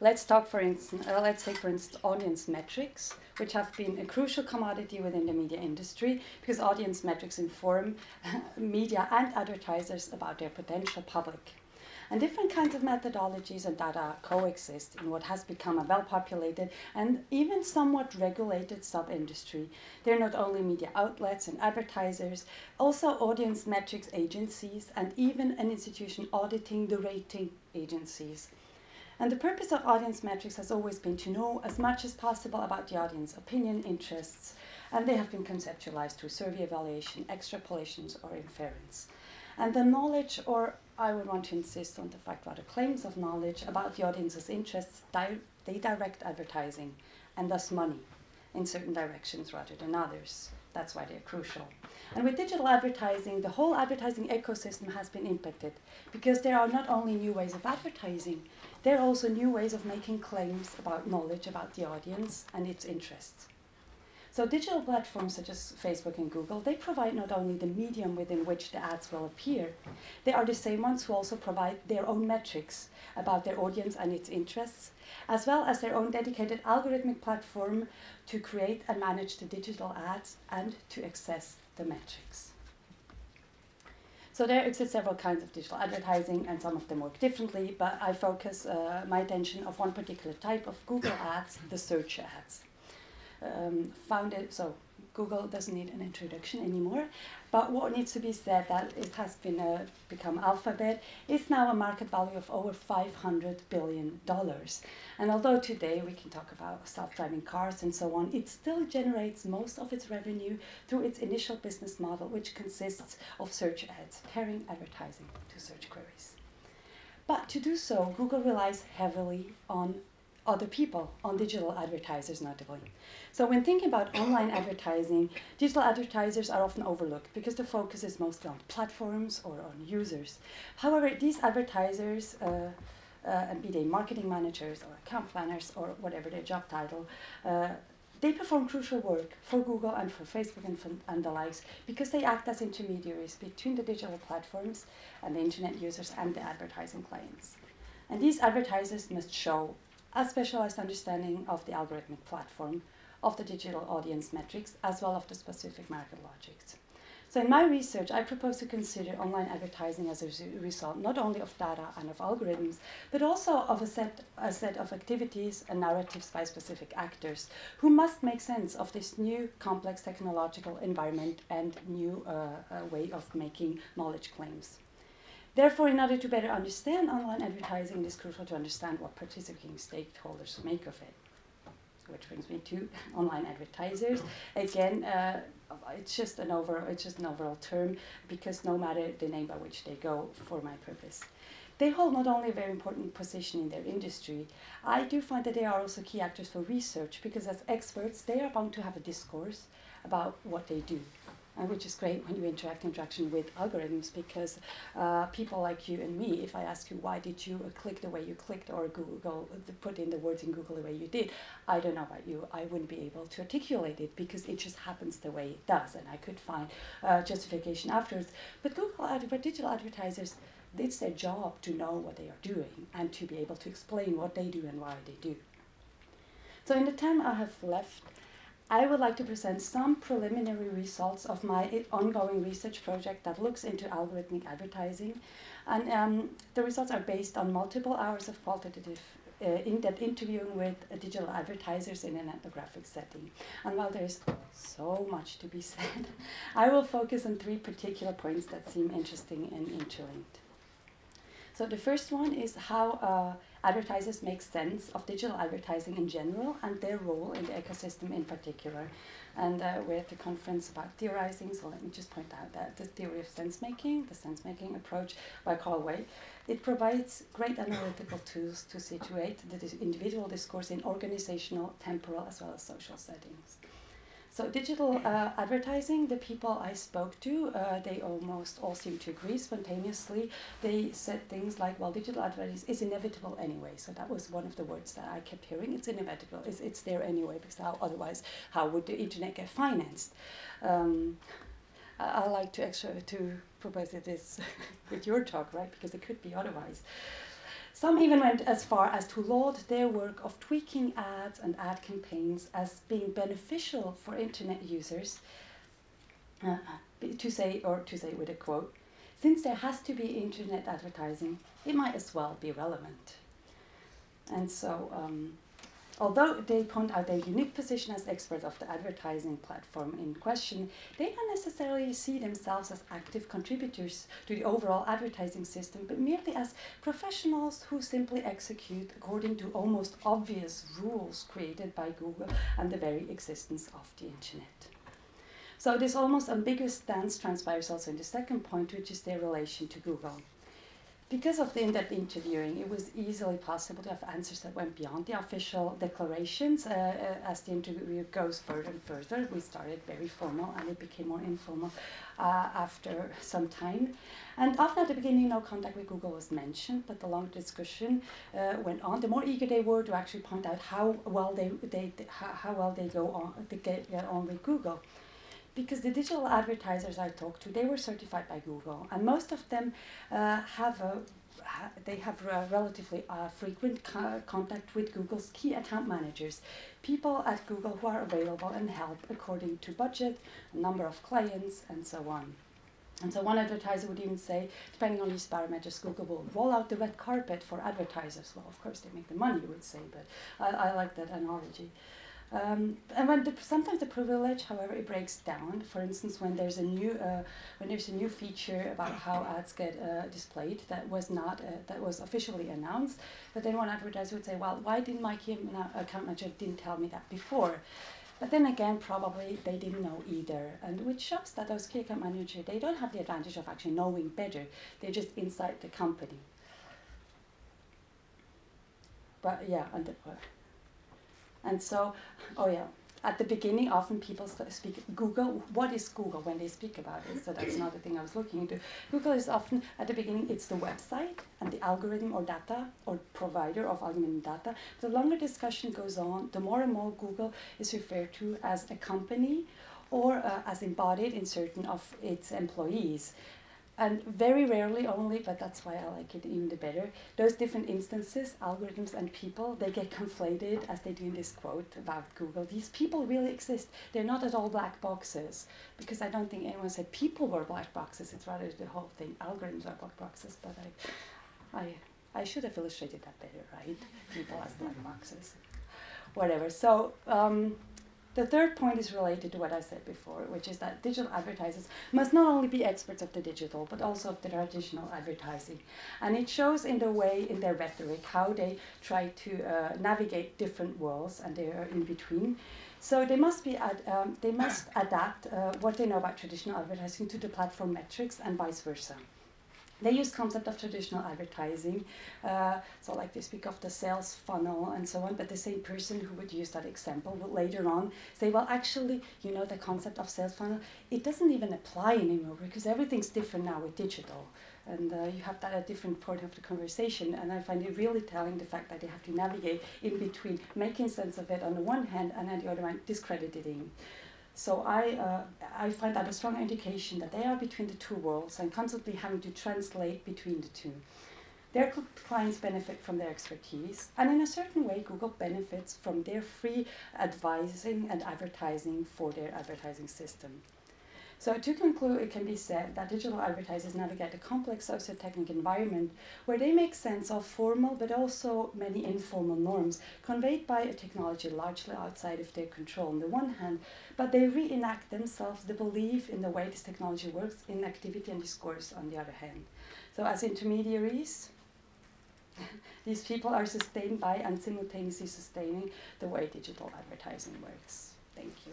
Let's talk, for instance, uh, let's take, for instance, audience metrics, which have been a crucial commodity within the media industry because audience metrics inform *laughs* media and advertisers about their potential public. And different kinds of methodologies and data coexist in what has become a well populated and even somewhat regulated sub industry. They're not only media outlets and advertisers, also audience metrics agencies, and even an institution auditing the rating agencies. And the purpose of audience metrics has always been to know as much as possible about the audience opinion, interests, and they have been conceptualized through survey evaluation, extrapolations, or inference. And the knowledge, or I would want to insist on the fact rather claims of knowledge about the audience's interests, di- they direct advertising and thus money in certain directions rather than others. That's why they're crucial. And with digital advertising, the whole advertising ecosystem has been impacted because there are not only new ways of advertising, there are also new ways of making claims about knowledge about the audience and its interests. So digital platforms such as Facebook and Google, they provide not only the medium within which the ads will appear, they are the same ones who also provide their own metrics about their audience and its interests, as well as their own dedicated algorithmic platform to create and manage the digital ads and to access the metrics. So there exist several kinds of digital advertising and some of them work differently, but I focus uh, my attention of one particular type of Google ads, the search ads. Um, founded, so Google doesn't need an introduction anymore. But what needs to be said that it has been uh, become Alphabet is now a market value of over 500 billion dollars. And although today we can talk about self-driving cars and so on, it still generates most of its revenue through its initial business model, which consists of search ads, pairing advertising to search queries. But to do so, Google relies heavily on other people, on digital advertisers notably. So when thinking about online advertising, digital advertisers are often overlooked because the focus is mostly on platforms or on users. However, these advertisers, uh, uh, and be they marketing managers or account planners or whatever their job title, uh, they perform crucial work for Google and for Facebook and, for, and the likes because they act as intermediaries between the digital platforms and the internet users and the advertising clients. And these advertisers must show a specialized understanding of the algorithmic platform, of the digital audience metrics, as well of the specific market logics. So in my research, I propose to consider online advertising as a result not only of data and of algorithms, but also of a set, a set of activities and narratives by specific actors who must make sense of this new complex technological environment and new uh, uh, way of making knowledge claims. Therefore, in order to better understand online advertising, it is crucial to understand what participating stakeholders make of it. Which brings me to *laughs* online advertisers. Again, uh, it's just an overall, it's just an overall term because no matter the name by which they go, for my purpose, they hold not only a very important position in their industry. I do find that they are also key actors for research because as experts, they are bound to have a discourse about what they do and which is great when you interact interaction with algorithms because uh, people like you and me, if I ask you why did you click the way you clicked or Google put in the words in Google the way you did, I don't know about you, I wouldn't be able to articulate it because it just happens the way it does, and I could find uh, justification afterwards. But Google, but digital advertisers, it's their job to know what they are doing and to be able to explain what they do and why they do. So in the time I have left, I would like to present some preliminary results of my ongoing research project that looks into algorithmic advertising. And um, the results are based on multiple hours of qualitative uh, in-depth interviewing with uh, digital advertisers in an ethnographic setting. And while there is so much to be said, *laughs* I will focus on three particular points that seem interesting and interlinked. So the first one is how uh, advertisers make sense of digital advertising in general and their role in the ecosystem in particular. And uh, we're at the conference about theorizing, so let me just point out that the theory of sense making, the sense making approach by Karl Weick, it provides great analytical tools to situate the individual discourse in organizational, temporal, as well as social settings. So digital uh, advertising, the people I spoke to, uh, they almost all seem to agree spontaneously. They said things like, well, digital advertising is inevitable anyway. So that was one of the words that I kept hearing. It's inevitable. It's, it's there anyway, because how, otherwise, how would the internet get financed? Um, I, I like to extra to propose this *laughs* with your talk, right? Because it could be otherwise. Some even went as far as to laud their work of tweaking ads and ad campaigns as being beneficial for internet users. Uh, to say, or to say with a quote, since there has to be internet advertising, it might as well be relevant. And so, um, Although they point out their unique position as experts of the advertising platform in question, they don't necessarily see themselves as active contributors to the overall advertising system, but merely as professionals who simply execute according to almost obvious rules created by Google and the very existence of the internet. So this almost ambiguous stance transpires also in the second point, which is their relation to Google. Because of the in-depth interviewing, it was easily possible to have answers that went beyond the official declarations. Uh, uh, as the interview goes further and further, we started very formal and it became more informal uh, after some time. And often at the beginning, no contact with Google was mentioned, but the longer discussion uh, went on, the more eager they were to actually point out how well they, they, how, how well they go on, get, get on with Google because the digital advertisers I talked to, they were certified by Google, and most of them uh, have a they have a relatively uh, frequent co contact with Google's key account managers, people at Google who are available and help according to budget, number of clients, and so on. And so one advertiser would even say, depending on these parameters, Google will roll out the red carpet for advertisers. Well, of course, they make the money, you would say, but I, I like that analogy. Um, and when the, sometimes the privilege, however, it breaks down. For instance, when there's a new uh, when there's a new feature about how ads get uh, displayed that was not uh, that was officially announced, but then one advertiser would say, "Well, why didn't my account manager didn't tell me that before?" But then again, probably they didn't know either, and which shows that those key account managers they don't have the advantage of actually knowing better. They're just inside the company. But yeah, and the, and so, oh yeah, at the beginning, often people speak Google. What is Google when they speak about it? So that's another thing I was looking into. Google is often at the beginning, it's the website and the algorithm or data or provider of algorithm data. The longer discussion goes on, the more and more Google is referred to as a company or uh, as embodied in certain of its employees and very rarely only, but that's why I like it even the better, those different instances, algorithms and people, they get conflated as they do in this quote about Google. These people really exist. They're not at all black boxes, because I don't think anyone said people were black boxes. It's rather the whole thing, algorithms are black boxes, but I, I, I should have illustrated that better, right? People as black boxes. Whatever. So, um, the third point is related to what I said before, which is that digital advertisers must not only be experts of the digital, but also of the traditional advertising. And it shows in the way, in their rhetoric, how they try to uh, navigate different worlds and they are in between. So they must be ad, um, they must adapt uh, what they know about traditional advertising to the platform metrics and vice versa. They use concept of traditional advertising, uh, so like they speak of the sales funnel and so on. But the same person who would use that example would later on say, well, actually, you know, the concept of sales funnel it doesn't even apply anymore because everything's different now with digital, and uh, you have that at different point of the conversation. And I find it really telling the fact that they have to navigate in between making sense of it on the one hand, and on the other hand discrediting. So I, uh, I find that a strong indication that they are between the two worlds and constantly having to translate between the two. Their clients benefit from their expertise, and in a certain way, Google benefits from their free advising and advertising for their advertising system. So, to conclude, it can be said that digital advertisers navigate a complex socio-technical environment where they make sense of formal but also many informal norms conveyed by a technology largely outside of their control on the one hand, but they reenact themselves the belief in the way this technology works in activity and discourse on the other hand. So, as intermediaries, *laughs* these people are sustained by and simultaneously sustaining the way digital advertising works. Thank you.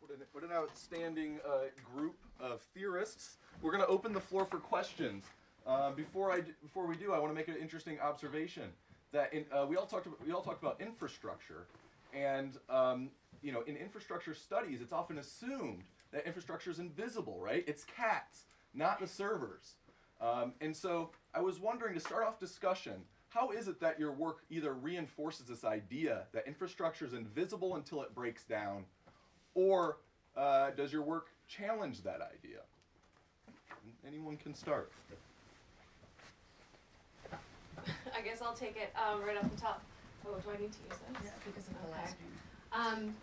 What an, what an outstanding uh, group of theorists. We're going to open the floor for questions. Um, before I before we do, I want to make an interesting observation that in, uh, we all talked about, we all talked about infrastructure, and um, you know in infrastructure studies, it's often assumed that infrastructure is invisible, right? It's cats, not the servers. Um, and so I was wondering to start off discussion, how is it that your work either reinforces this idea that infrastructure is invisible until it breaks down, or uh, does your work challenge that idea? Anyone can start. *laughs* I guess I'll take it um, right off the top. Oh, do I need to use this? Yeah, because of the Okay. last one. Um,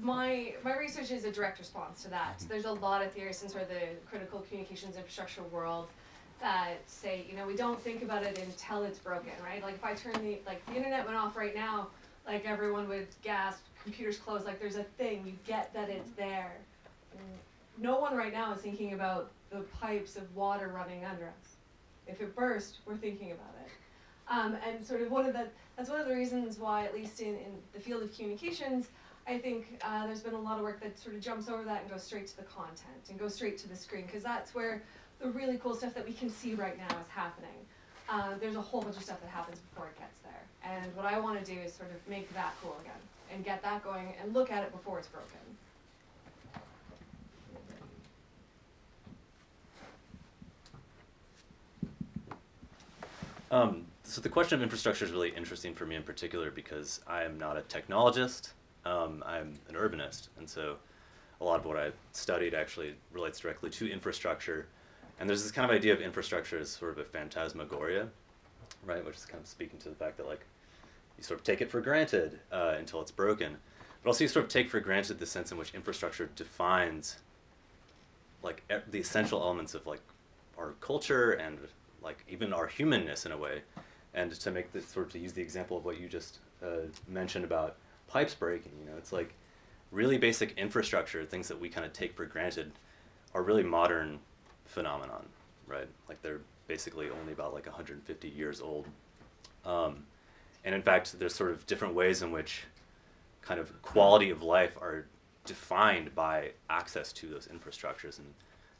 my my research is a direct response to that. So there's a lot of theorists in sort of the critical communications infrastructure world that say, you know, we don't think about it until it's broken, right? Like if I turn the like the internet went off right now, like everyone would gasp, computers closed, like there's a thing, you get that it's there. No one right now is thinking about the pipes of water running under us. If it burst, we're thinking about it. Um, and sort of one of the that's one of the reasons why, at least in, in the field of communications, I think uh, there's been a lot of work that sort of jumps over that and goes straight to the content and goes straight to the screen because that's where the really cool stuff that we can see right now is happening. Uh, there's a whole bunch of stuff that happens before it gets there, and what I want to do is sort of make that cool again and get that going and look at it before it's broken. Um, so the question of infrastructure is really interesting for me in particular because I am not a technologist. Um, I'm an urbanist, and so a lot of what I've studied actually relates directly to infrastructure. And there's this kind of idea of infrastructure as sort of a phantasmagoria, right? Which is kind of speaking to the fact that like you sort of take it for granted uh, until it's broken, but also you sort of take for granted the sense in which infrastructure defines like e- the essential elements of like our culture and like even our humanness in a way. And to make this sort of to use the example of what you just uh, mentioned about pipes breaking, you know, it's like really basic infrastructure, things that we kind of take for granted, are really modern phenomenon, right? Like they're basically only about like 150 years old. Um, and in fact, there's sort of different ways in which kind of quality of life are defined by access to those infrastructures, and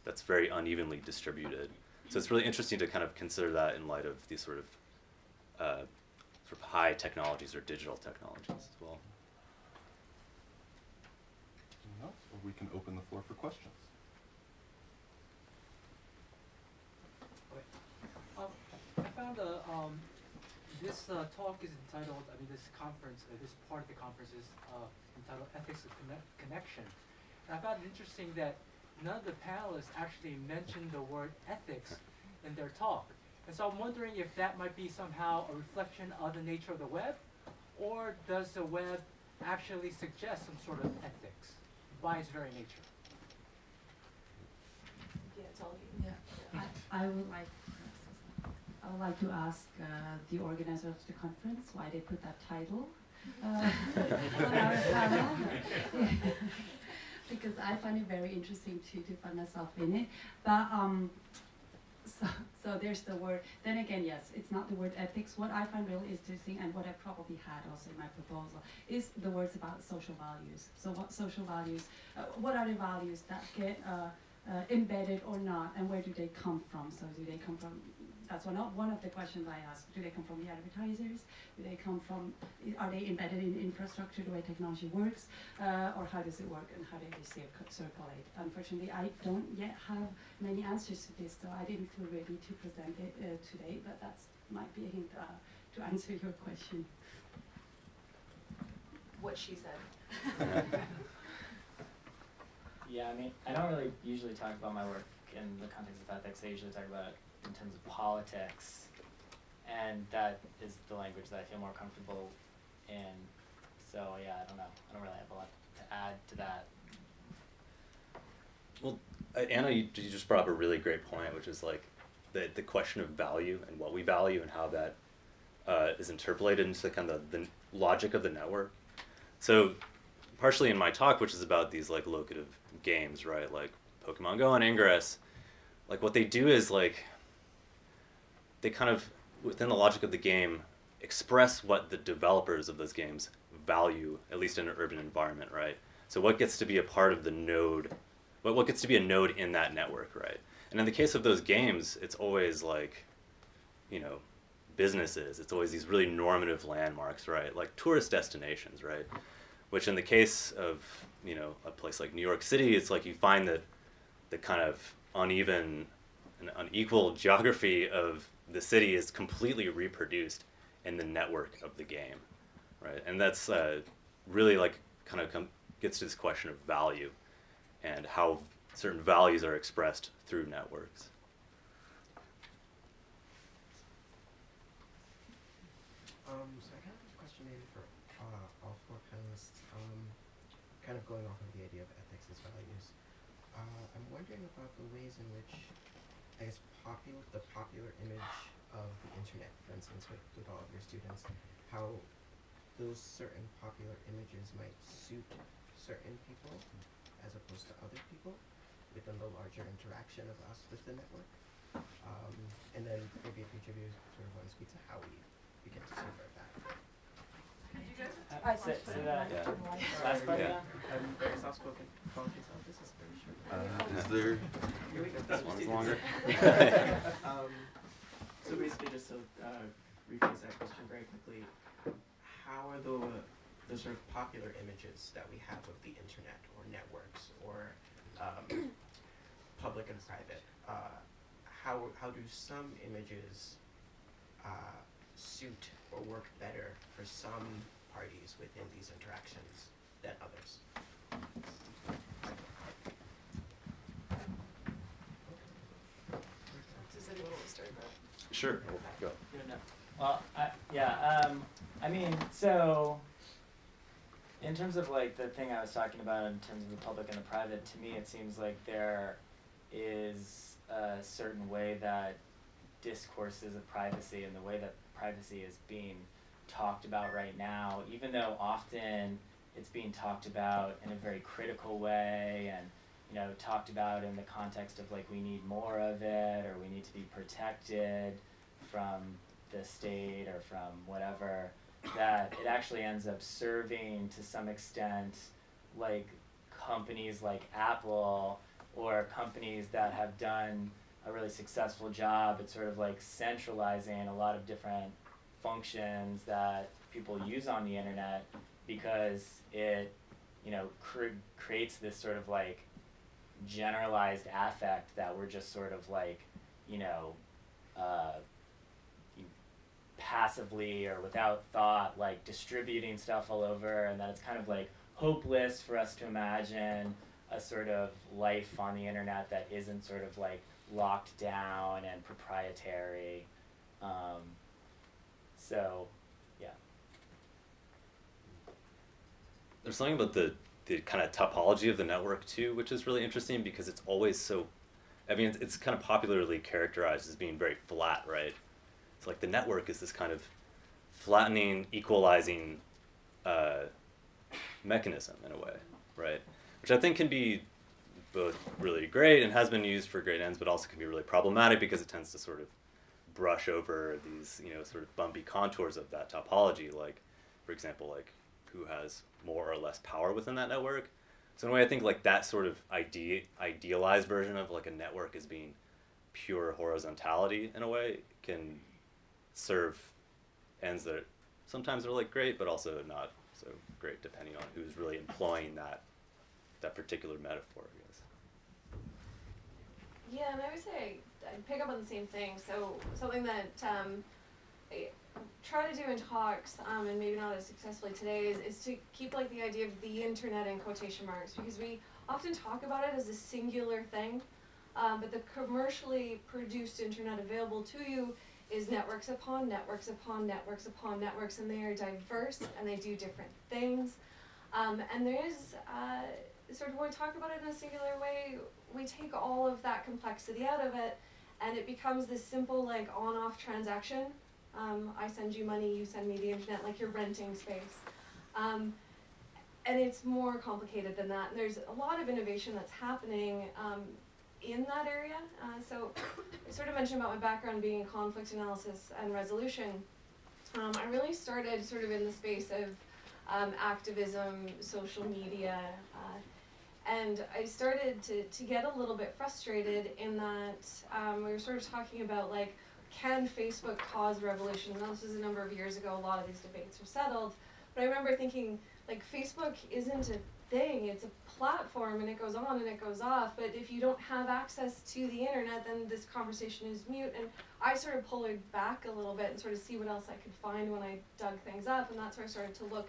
that's very unevenly distributed. So it's really interesting to kind of consider that in light of these sort of uh, sort of high technologies or digital technologies as well. Else? Or we can open the floor for questions. Um, I found uh, um, this uh, talk is entitled, I mean, this conference, uh, this part of the conference is uh, entitled Ethics of Conne- Connection. And I found it interesting that none of the panelists actually mentioned the word ethics in their talk. And so I'm wondering if that might be somehow a reflection of the nature of the web, or does the web actually suggest some sort of ethics by its very nature? Yeah, it's all you. Yeah, I, I would like, I would like to ask uh, the organizer of the conference why they put that title uh, *laughs* on our panel. *laughs* because I find it very interesting to, to find myself in it. But um, so, so there's the word. Then again, yes, it's not the word ethics. What I find really interesting, and what I probably had also in my proposal, is the words about social values. So what social values? Uh, what are the values that get uh, uh, embedded or not, and where do they come from? So do they come from? That's one of, one of the questions I ask. Do they come from the advertisers? Do they come from? Are they embedded in infrastructure, the way technology works, uh, or how does it work, and how do they circ- circulate? Unfortunately, I don't yet have many answers to this, so I didn't feel ready to present it uh, today. But that might be a hint uh, to answer your question. What she said. *laughs* Yeah, I mean, I don't really usually talk about my work in the context of ethics. I usually talk about it in terms of politics, and that is the language that I feel more comfortable in. So yeah, I don't know. I don't really have a lot to add to that. Well, uh, Anna, you, you just brought up a really great point, which is like the the question of value and what we value and how that uh, is interpolated into kind of the logic of the network. So, partially in my talk, which is about these like locative games, right, like Pokemon Go and Ingress, like what they do is like they kind of within the logic of the game express what the developers of those games value, at least in an urban environment, right? So what gets to be a part of the node, what what gets to be a node in that network, right? And in the case of those games, it's always like, you know, businesses. It's always these really normative landmarks, right? Like tourist destinations, right? Which in the case of, you know, a place like New York City, it's like you find that the kind of uneven and unequal *laughs* geography of the city is completely reproduced in the network of the game, right? And that's uh, really like kind of gets to this question of value and how certain values are expressed through networks. Um, so I kind of have a question maybe for uh, all four panelists, um, kind of going off of the idea of ethics as values. Uh, I'm wondering about the ways in which, I guess, popular the popular image of the internet, for instance, with, with all of your students, how those certain popular images might suit certain people as opposed to other people within the larger interaction of us with the network. Um, and then maybe if each of you sort of want to speak to how we begin to subvert that. Uh, say, say that Yeah. last part Yeah. again. I'm very soft spoken. Apologies. This is very short. Is there? Here we go. This one's longer. *laughs* Um, so basically, just to uh, rephrase that question very quickly, how are the the sort of popular images that we have of the internet or networks or um, *coughs* public and private? Uh, how how do some images uh, suit or work better for some parties within these interactions than others? Does anyone want to start that? Sure. Go. No. Well, I, yeah, um, I mean, so in terms of like the thing I was talking about in terms of the public and the private, to me it seems like there is a certain way that discourses of privacy and the way that privacy is being talked about right now, even though often it's being talked about in a very critical way and you know talked about in the context of like we need more of it or we need to be protected from the state or from whatever that it actually ends up serving to some extent like companies like Apple or companies that have done a really successful job at sort of like centralizing a lot of different functions that people use on the internet because it you know cr- creates this sort of like generalized affect that we're just sort of like you know uh, passively or without thought like distributing stuff all over and that it's kind of like hopeless for us to imagine a sort of life on the internet that isn't sort of like locked down and proprietary um, so yeah There's something about the the kind of topology of the network too, which is really interesting because it's always so. I mean, it's, it's kind of popularly characterized as being very flat, right? It's like the network is this kind of flattening, equalizing uh, mechanism in a way, right? Which I think can be both really great and has been used for great ends, but also can be really problematic because it tends to sort of brush over these, you know, sort of bumpy contours of that topology. Like, for example, like who has more or less power within that network. So in a way, I think like that sort of ide- idealized version of like a network as being pure horizontality in a way can serve ends that sometimes are like great, but also not so great depending on who's really employing that that particular metaphor. I guess. Yeah, and I would say I pick up on the same thing. So something that um, I try to do in talks, um, and maybe not as successfully today, is, is to keep like the idea of the internet in quotation marks because we often talk about it as a singular thing, um, but the commercially produced internet available to you is networks upon networks upon networks upon networks, and they are diverse and they do different things. Um, and there is uh, sort of when we talk about it in a singular way, we take all of that complexity out of it, and it becomes this simple like on-off transaction. Um, I send you money, you send me the internet, like you're renting space. Um, and it's more complicated than that. And there's a lot of innovation that's happening um, in that area. Uh, so I sort of mentioned about my background being in conflict analysis and resolution. Um, I really started sort of in the space of um, activism, social media, uh, and I started to, to get a little bit frustrated in that um, we were sort of talking about like, can Facebook cause revolution? Now this was a number of years ago, a lot of these debates are settled, but I remember thinking, like Facebook isn't a thing, it's a platform and it goes on and it goes off, but if you don't have access to the internet, then this conversation is mute. And I sort of pulled back a little bit and sort of see what else I could find when I dug things up, and that's where I started to look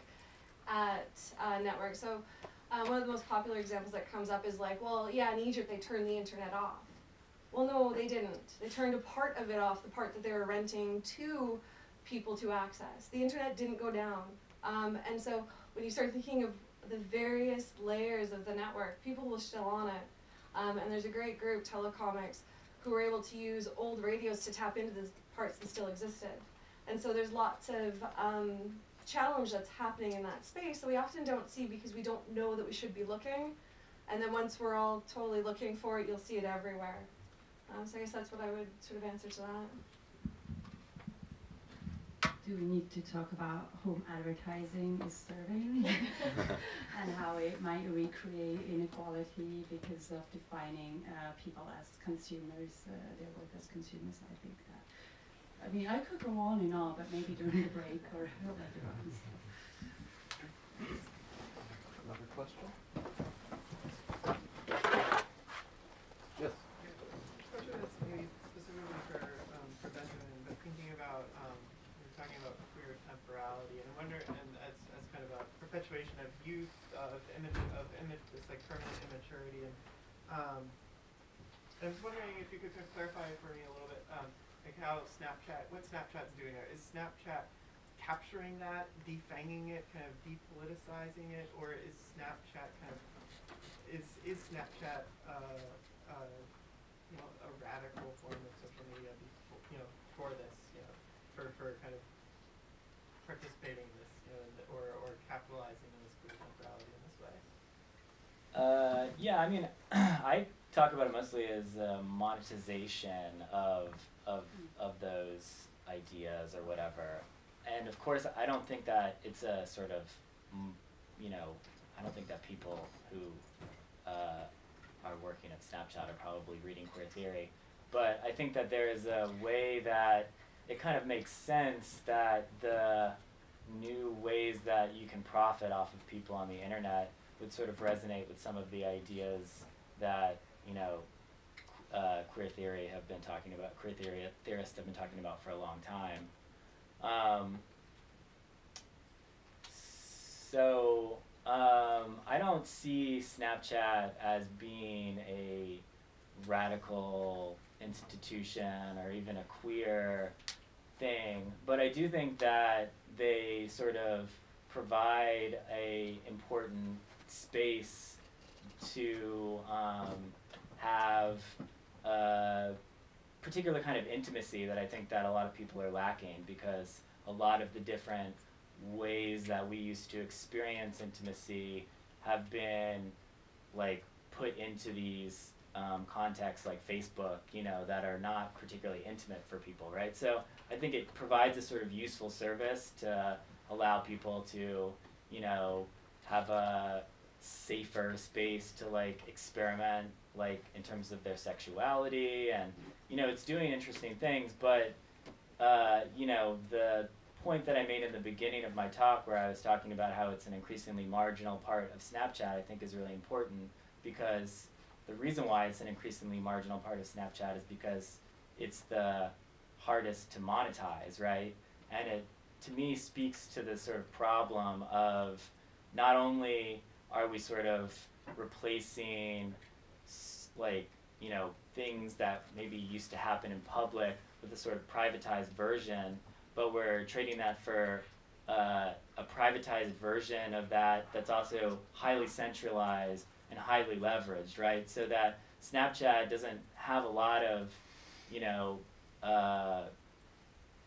at uh, networks. So uh, one of the most popular examples that comes up is like, well, yeah, in Egypt they turned the internet off. Well, no, they didn't. They turned a part of it off, the part that they were renting to people to access. The internet didn't go down. Um, and so when you start thinking of the various layers of the network, people were still on it. Um, and there's a great group, Telecomix, who were able to use old radios to tap into the parts that still existed. And so there's lots of um, challenge that's happening in that space that we often don't see because we don't know that we should be looking. And then once we're all totally looking for it, you'll see it everywhere. Um, so I guess that's what I would sort of answer to that. Do we need to talk about whom advertising is serving *laughs* *laughs* and how it might recreate inequality because of defining uh, people as consumers, uh, their work as consumers? I think that. I mean, I could go on and on, but maybe during the break or *laughs* later on. Another question? Yes. question is maybe specifically for um, for Benjamin, but thinking about um, we were talking about queer temporality, and I wonder, and as, as kind of a perpetuation of youth, of image, of image, this like permanent immaturity, and um, I was wondering if you could kind of clarify for me a little bit, um, like how Snapchat, what Snapchat's doing there. Is Snapchat capturing that, defanging it, kind of depoliticizing it, or is Snapchat kind of is is Snapchat uh, uh, you know a radical form of social media, you know, for this, you know, for for kind of participating in this, you know, in the, or or capitalizing on this queer temporality in this way. Uh, yeah, I mean, *clears throat* I talk about it mostly as uh, monetization of of of those ideas or whatever. And of course, I don't think that it's a sort of, mm, you know, I don't think that people who uh, are working at Snapchat are probably reading queer theory. But I think that there is a way that it kind of makes sense that the new ways that you can profit off of people on the internet would sort of resonate with some of the ideas that you know uh, queer theory have been talking about. Queer theory theorists have been talking about for a long time. Um, so um, I don't see Snapchat as being a radical institution or even a queer thing, but I do think that they sort of provide a important space to um, have a particular kind of intimacy that I think that a lot of people are lacking because a lot of the different ways that we used to experience intimacy have been like put into these um, contexts like Facebook, you know, that are not particularly intimate for people, right? So I think it provides a sort of useful service to allow people to, you know, have a safer space to like experiment like in terms of their sexuality and you know it's doing interesting things but uh, you know the point that i made in the beginning of my talk where i was talking about how it's an increasingly marginal part of snapchat i think is really important because the reason why it's an increasingly marginal part of snapchat is because it's the hardest to monetize right? And it to me speaks to the sort of problem of not only are we sort of replacing like you know things that maybe used to happen in public with a sort of privatized version, but we're trading that for uh, a privatized version of that that's also highly centralized and highly leveraged, right? So that Snapchat doesn't have a lot of, you know, uh,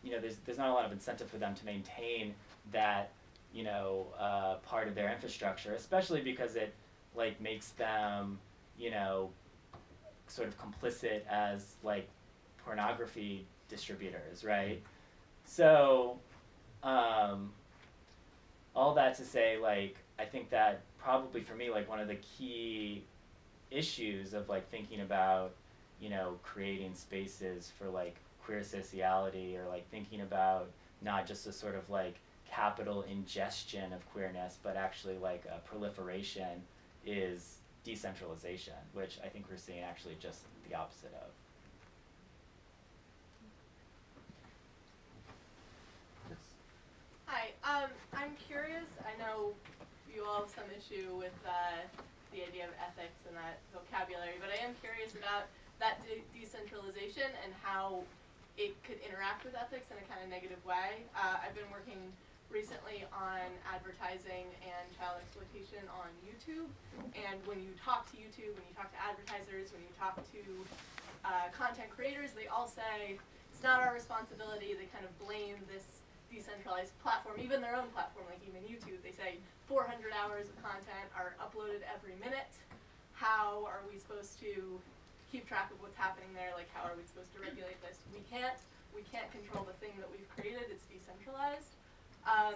you know, there's there's not a lot of incentive for them to maintain that, you know, uh, part of their infrastructure, especially because it like makes them, you know, sort of complicit as like pornography distributors, right? So, um, all that to say, like, I think that probably for me, like, one of the key issues of like thinking about, you know, creating spaces for like queer sociality or like thinking about not just a sort of like capital ingestion of queerness, but actually like a proliferation is decentralization, which I think we're seeing actually just the opposite of. Hi, um, I'm curious. I know you all have some issue with uh, the idea of ethics and that vocabulary, but I am curious about that de- decentralization and how it could interact with ethics in a kind of negative way. Uh, I've been working recently on advertising and child exploitation on YouTube, and when you talk to YouTube, when you talk to advertisers, when you talk to uh, content creators, they all say it's not our responsibility. They kind of blame this decentralized platform, even their own platform, like even YouTube. They say 400 hours of content are uploaded every minute. How are we supposed to keep track of what's happening there? Like, how are we supposed to regulate this? We can't. We can't control the thing that we've created. It's decentralized. Um,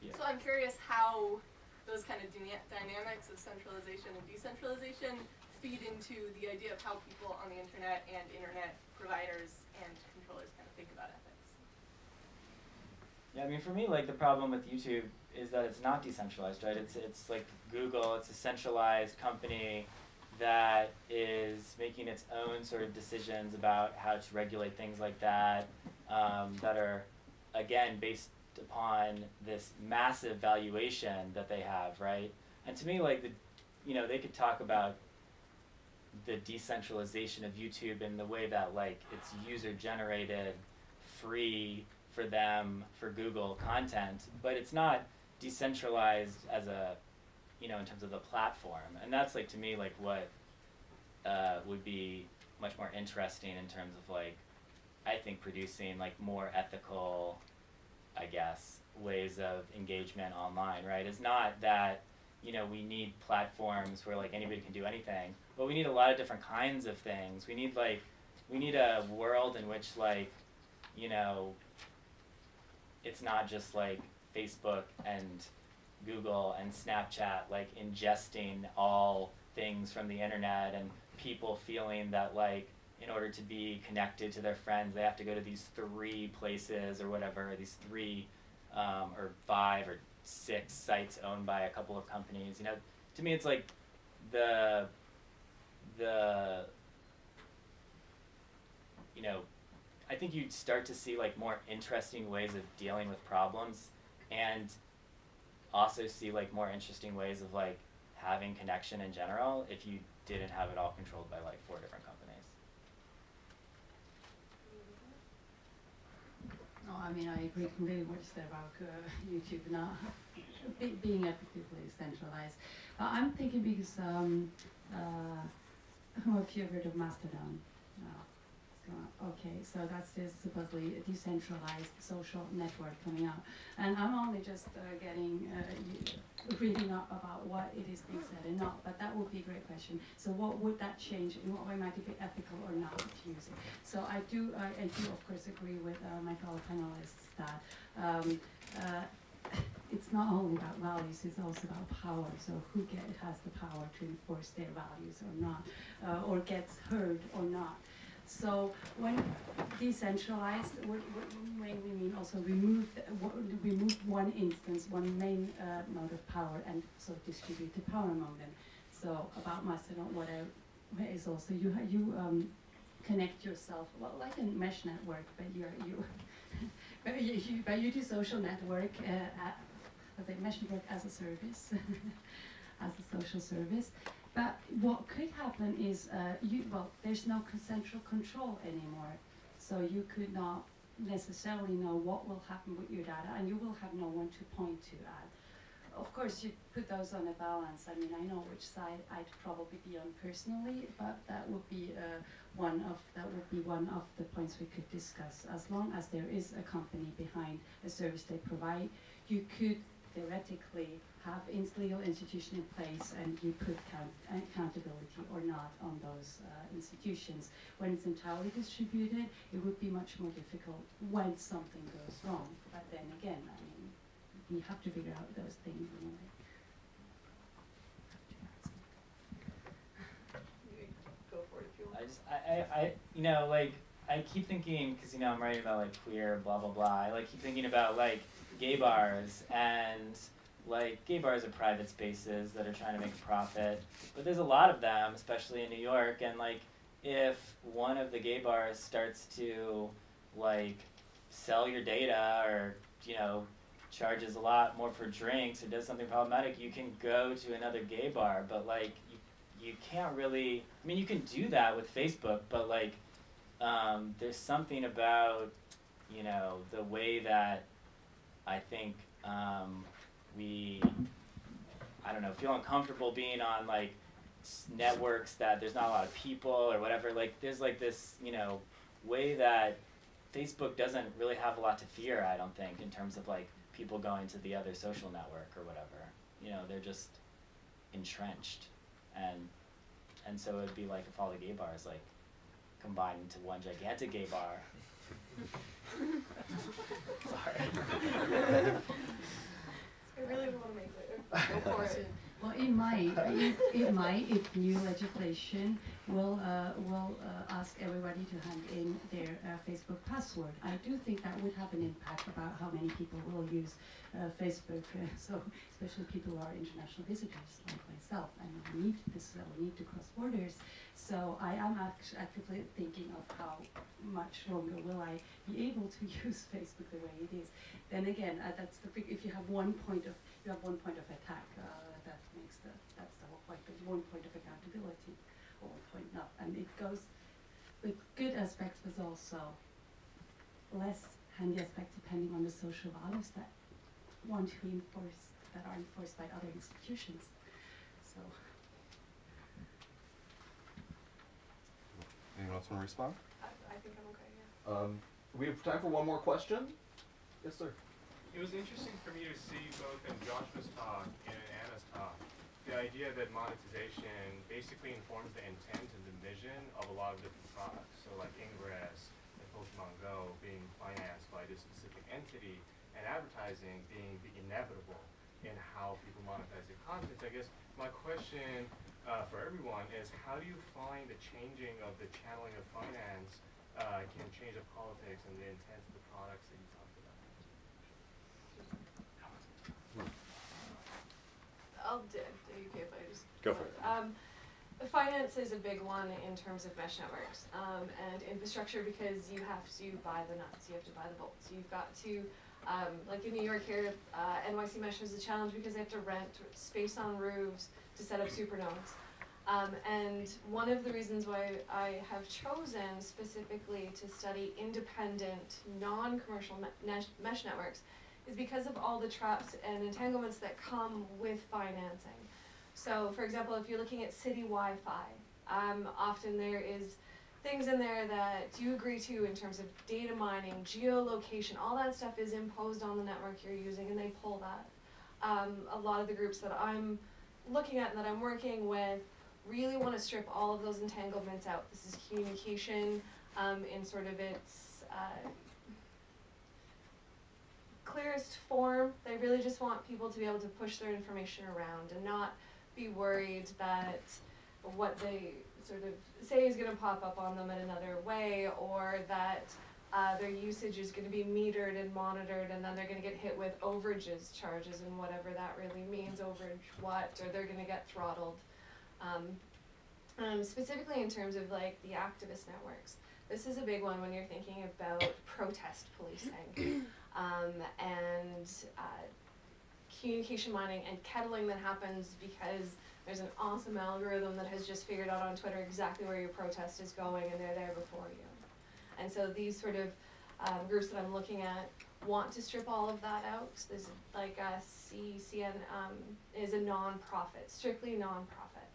Yeah. So I'm curious how those kind of dyna- dynamics of centralization and decentralization feed into the idea of how people on the internet and internet providers and controllers kind of think about ethics. Yeah, I mean, for me, like the problem with YouTube is that it's not decentralized, right? It's it's like Google. It's a centralized company that is making its own sort of decisions about how to regulate things like that, um, that are again based upon this massive valuation that they have, right? And to me, like the, you know, they could talk about the decentralization of YouTube and the way that like it's user generated, free for them for Google content, but it's not decentralized as a, you know, in terms of the platform, and that's like to me like what uh, would be much more interesting in terms of like, I think producing like more ethical, I guess, ways of engagement online, right? It's not that you know we need platforms where like anybody can do anything, but we need a lot of different kinds of things. We need like we need a world in which like you know it's not just like Facebook and Google and Snapchat like ingesting all things from the internet and people feeling that like in order to be connected to their friends they have to go to these three places or whatever these three um, or five or six sites owned by a couple of companies you know? To me it's like the the you know I think you'd start to see like more interesting ways of dealing with problems and also see like more interesting ways of like having connection in general if you didn't have it all controlled by like four different companies. No, I mean, I agree completely what you said about uh, YouTube not be, being effectively centralized. But I'm thinking because, um, uh, I don't know if you've heard of Mastodon. No. Okay, so that's this supposedly decentralized social network coming out. And I'm only just uh, getting, uh, reading up about what it is being said and not, but that would be a great question. So what would that change? In what way might it be ethical or not to use it? So I do, I do of course agree with uh, my fellow panelists that um, uh, it's not only about values, it's also about power. So who get, has the power to enforce their values or not, uh, or gets heard or not. So when decentralized, what, what when we mean also remove, remove one instance, one main uh, mode of power, and so distribute the power among them. So about Mastodon, what I is also you you um, connect yourself well like a mesh network, but you're you, *laughs* but you, but you do social network uh, at, a mesh network as a service. *laughs* as a social service. What could happen is, uh, you well, there's no central control anymore, so you could not necessarily know what will happen with your data, and you will have no one to point to at. Of course, you put those on a balance. I mean, I know which side I'd probably be on personally, but that would be uh, one of that would be one of the points we could discuss. As long as there is a company behind a service they provide, you could theoretically have in legal institution in place and you put count, accountability or not on those uh, institutions. When it's entirely distributed, it would be much more difficult when something goes wrong. But then again, I mean, we have to figure out those things in a way. Go for it if you want. I just, I, I, I, you know, like, I keep thinking, because, you know, I'm writing about, like, queer, blah, blah, blah. I, like, keep thinking about, like, gay bars, and, like, gay bars are private spaces that are trying to make a profit. But there's a lot of them, especially in New York, and, like, if one of the gay bars starts to, like, sell your data or, you know, charges a lot more for drinks or does something problematic, you can go to another gay bar. But, like, you you can't really I mean you can do that with Facebook, but like um, there's something about you know the way that I think um, we I don't know feel uncomfortable being on like networks that there's not a lot of people or whatever like there's like this you know way that Facebook doesn't really have a lot to fear I don't think in terms of like people going to the other social network or whatever you know they're just entrenched and and so it would be like if all the gay bars like combined into one gigantic gay bar. *laughs* *laughs* Sorry. *laughs* I really want to make it. *laughs* Go for it. Well, it might, it, it might if new legislation will, uh, will uh, ask everybody to hand in their uh, Facebook password. I do think that would have an impact about how many people will use uh, Facebook. Uh, *laughs* so, especially people who are international visitors like myself, and we need this, we need to cross borders. So, I am act- actively thinking of how much longer will I be able to *laughs* use Facebook the way it is. Then again, uh, that's the big, if you have one point of you have one point of attack. Uh, that makes the that's the point. One point of accountability, or point not, and it goes with good aspect but also less handy aspect depending on the social values that want to be enforced that are enforced by other institutions. So. Anyone else want to respond? I, I think I'm okay. Yeah. Um, we have time for one more question. Yes, sir. It was interesting for me to see both in Joshua's talk and in Anna's talk the idea that monetization basically informs the intent and the vision of a lot of different products. So like Ingress and Pokemon Go being financed by this specific entity and advertising being the inevitable in how people monetize their content. I guess my question uh, for everyone is how do you find the changing of the channeling of finance uh, can change the politics and the intent of the products that you talked about? I'll do. Are you okay if I just Go for it. Um, finance is a big one in terms of mesh networks um, and infrastructure because you have to buy the nuts, you have to buy the bolts. You've got to, um, like in New York here, uh, NYC Mesh is a challenge because they have to rent space on roofs to set up supernodes. Um, and one of the reasons why I have chosen specifically to study independent, non-commercial me- mesh, mesh networks is because of all the traps and entanglements that come with financing. So, for example, if you're looking at city Wi-Fi, um, often there is things in there that you agree to in terms of data mining, geolocation, all that stuff is imposed on the network you're using, and they pull that. Um, a lot of the groups that I'm looking at and that I'm working with really want to strip all of those entanglements out. This is communication um, in sort of its uh, clearest form. They really just want people to be able to push their information around and not be worried that what they sort of say is going to pop up on them in another way or that uh, their usage is going to be metered and monitored and then they're going to get hit with overages charges and whatever that really means overage what or they're going to get throttled. Um, um, specifically in terms of like the activist networks. This is a big one when you're thinking about protest policing. *clears throat* Um, and uh, communication mining and kettling that happens because there's an awesome algorithm that has just figured out on Twitter exactly where your protest is going and they're there before you. And so these sort of um, groups that I'm looking at want to strip all of that out. There's like uh, CCN um, is a non-profit, strictly non-profit,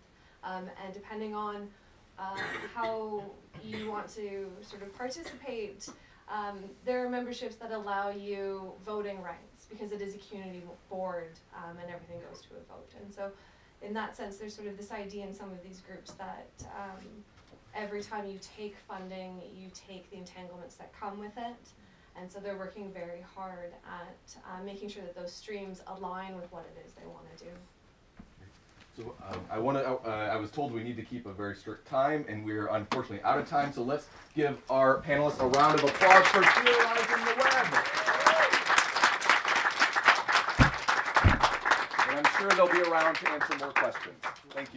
um, and depending on uh, how you want to sort of participate, um, there are memberships that allow you voting rights because it is a community board um, and everything goes to a vote. And so, in that sense, there's sort of this idea in some of these groups that um, every time you take funding, you take the entanglements that come with it. And so they're working very hard at uh, making sure that those streams align with what it is they want to do. So um, I want to. Uh, I was told we need to keep a very strict time, and we're unfortunately out of time. So let's give our panelists a round of applause for Theorizing the Web. sure they'll be around to answer more questions. Thank you.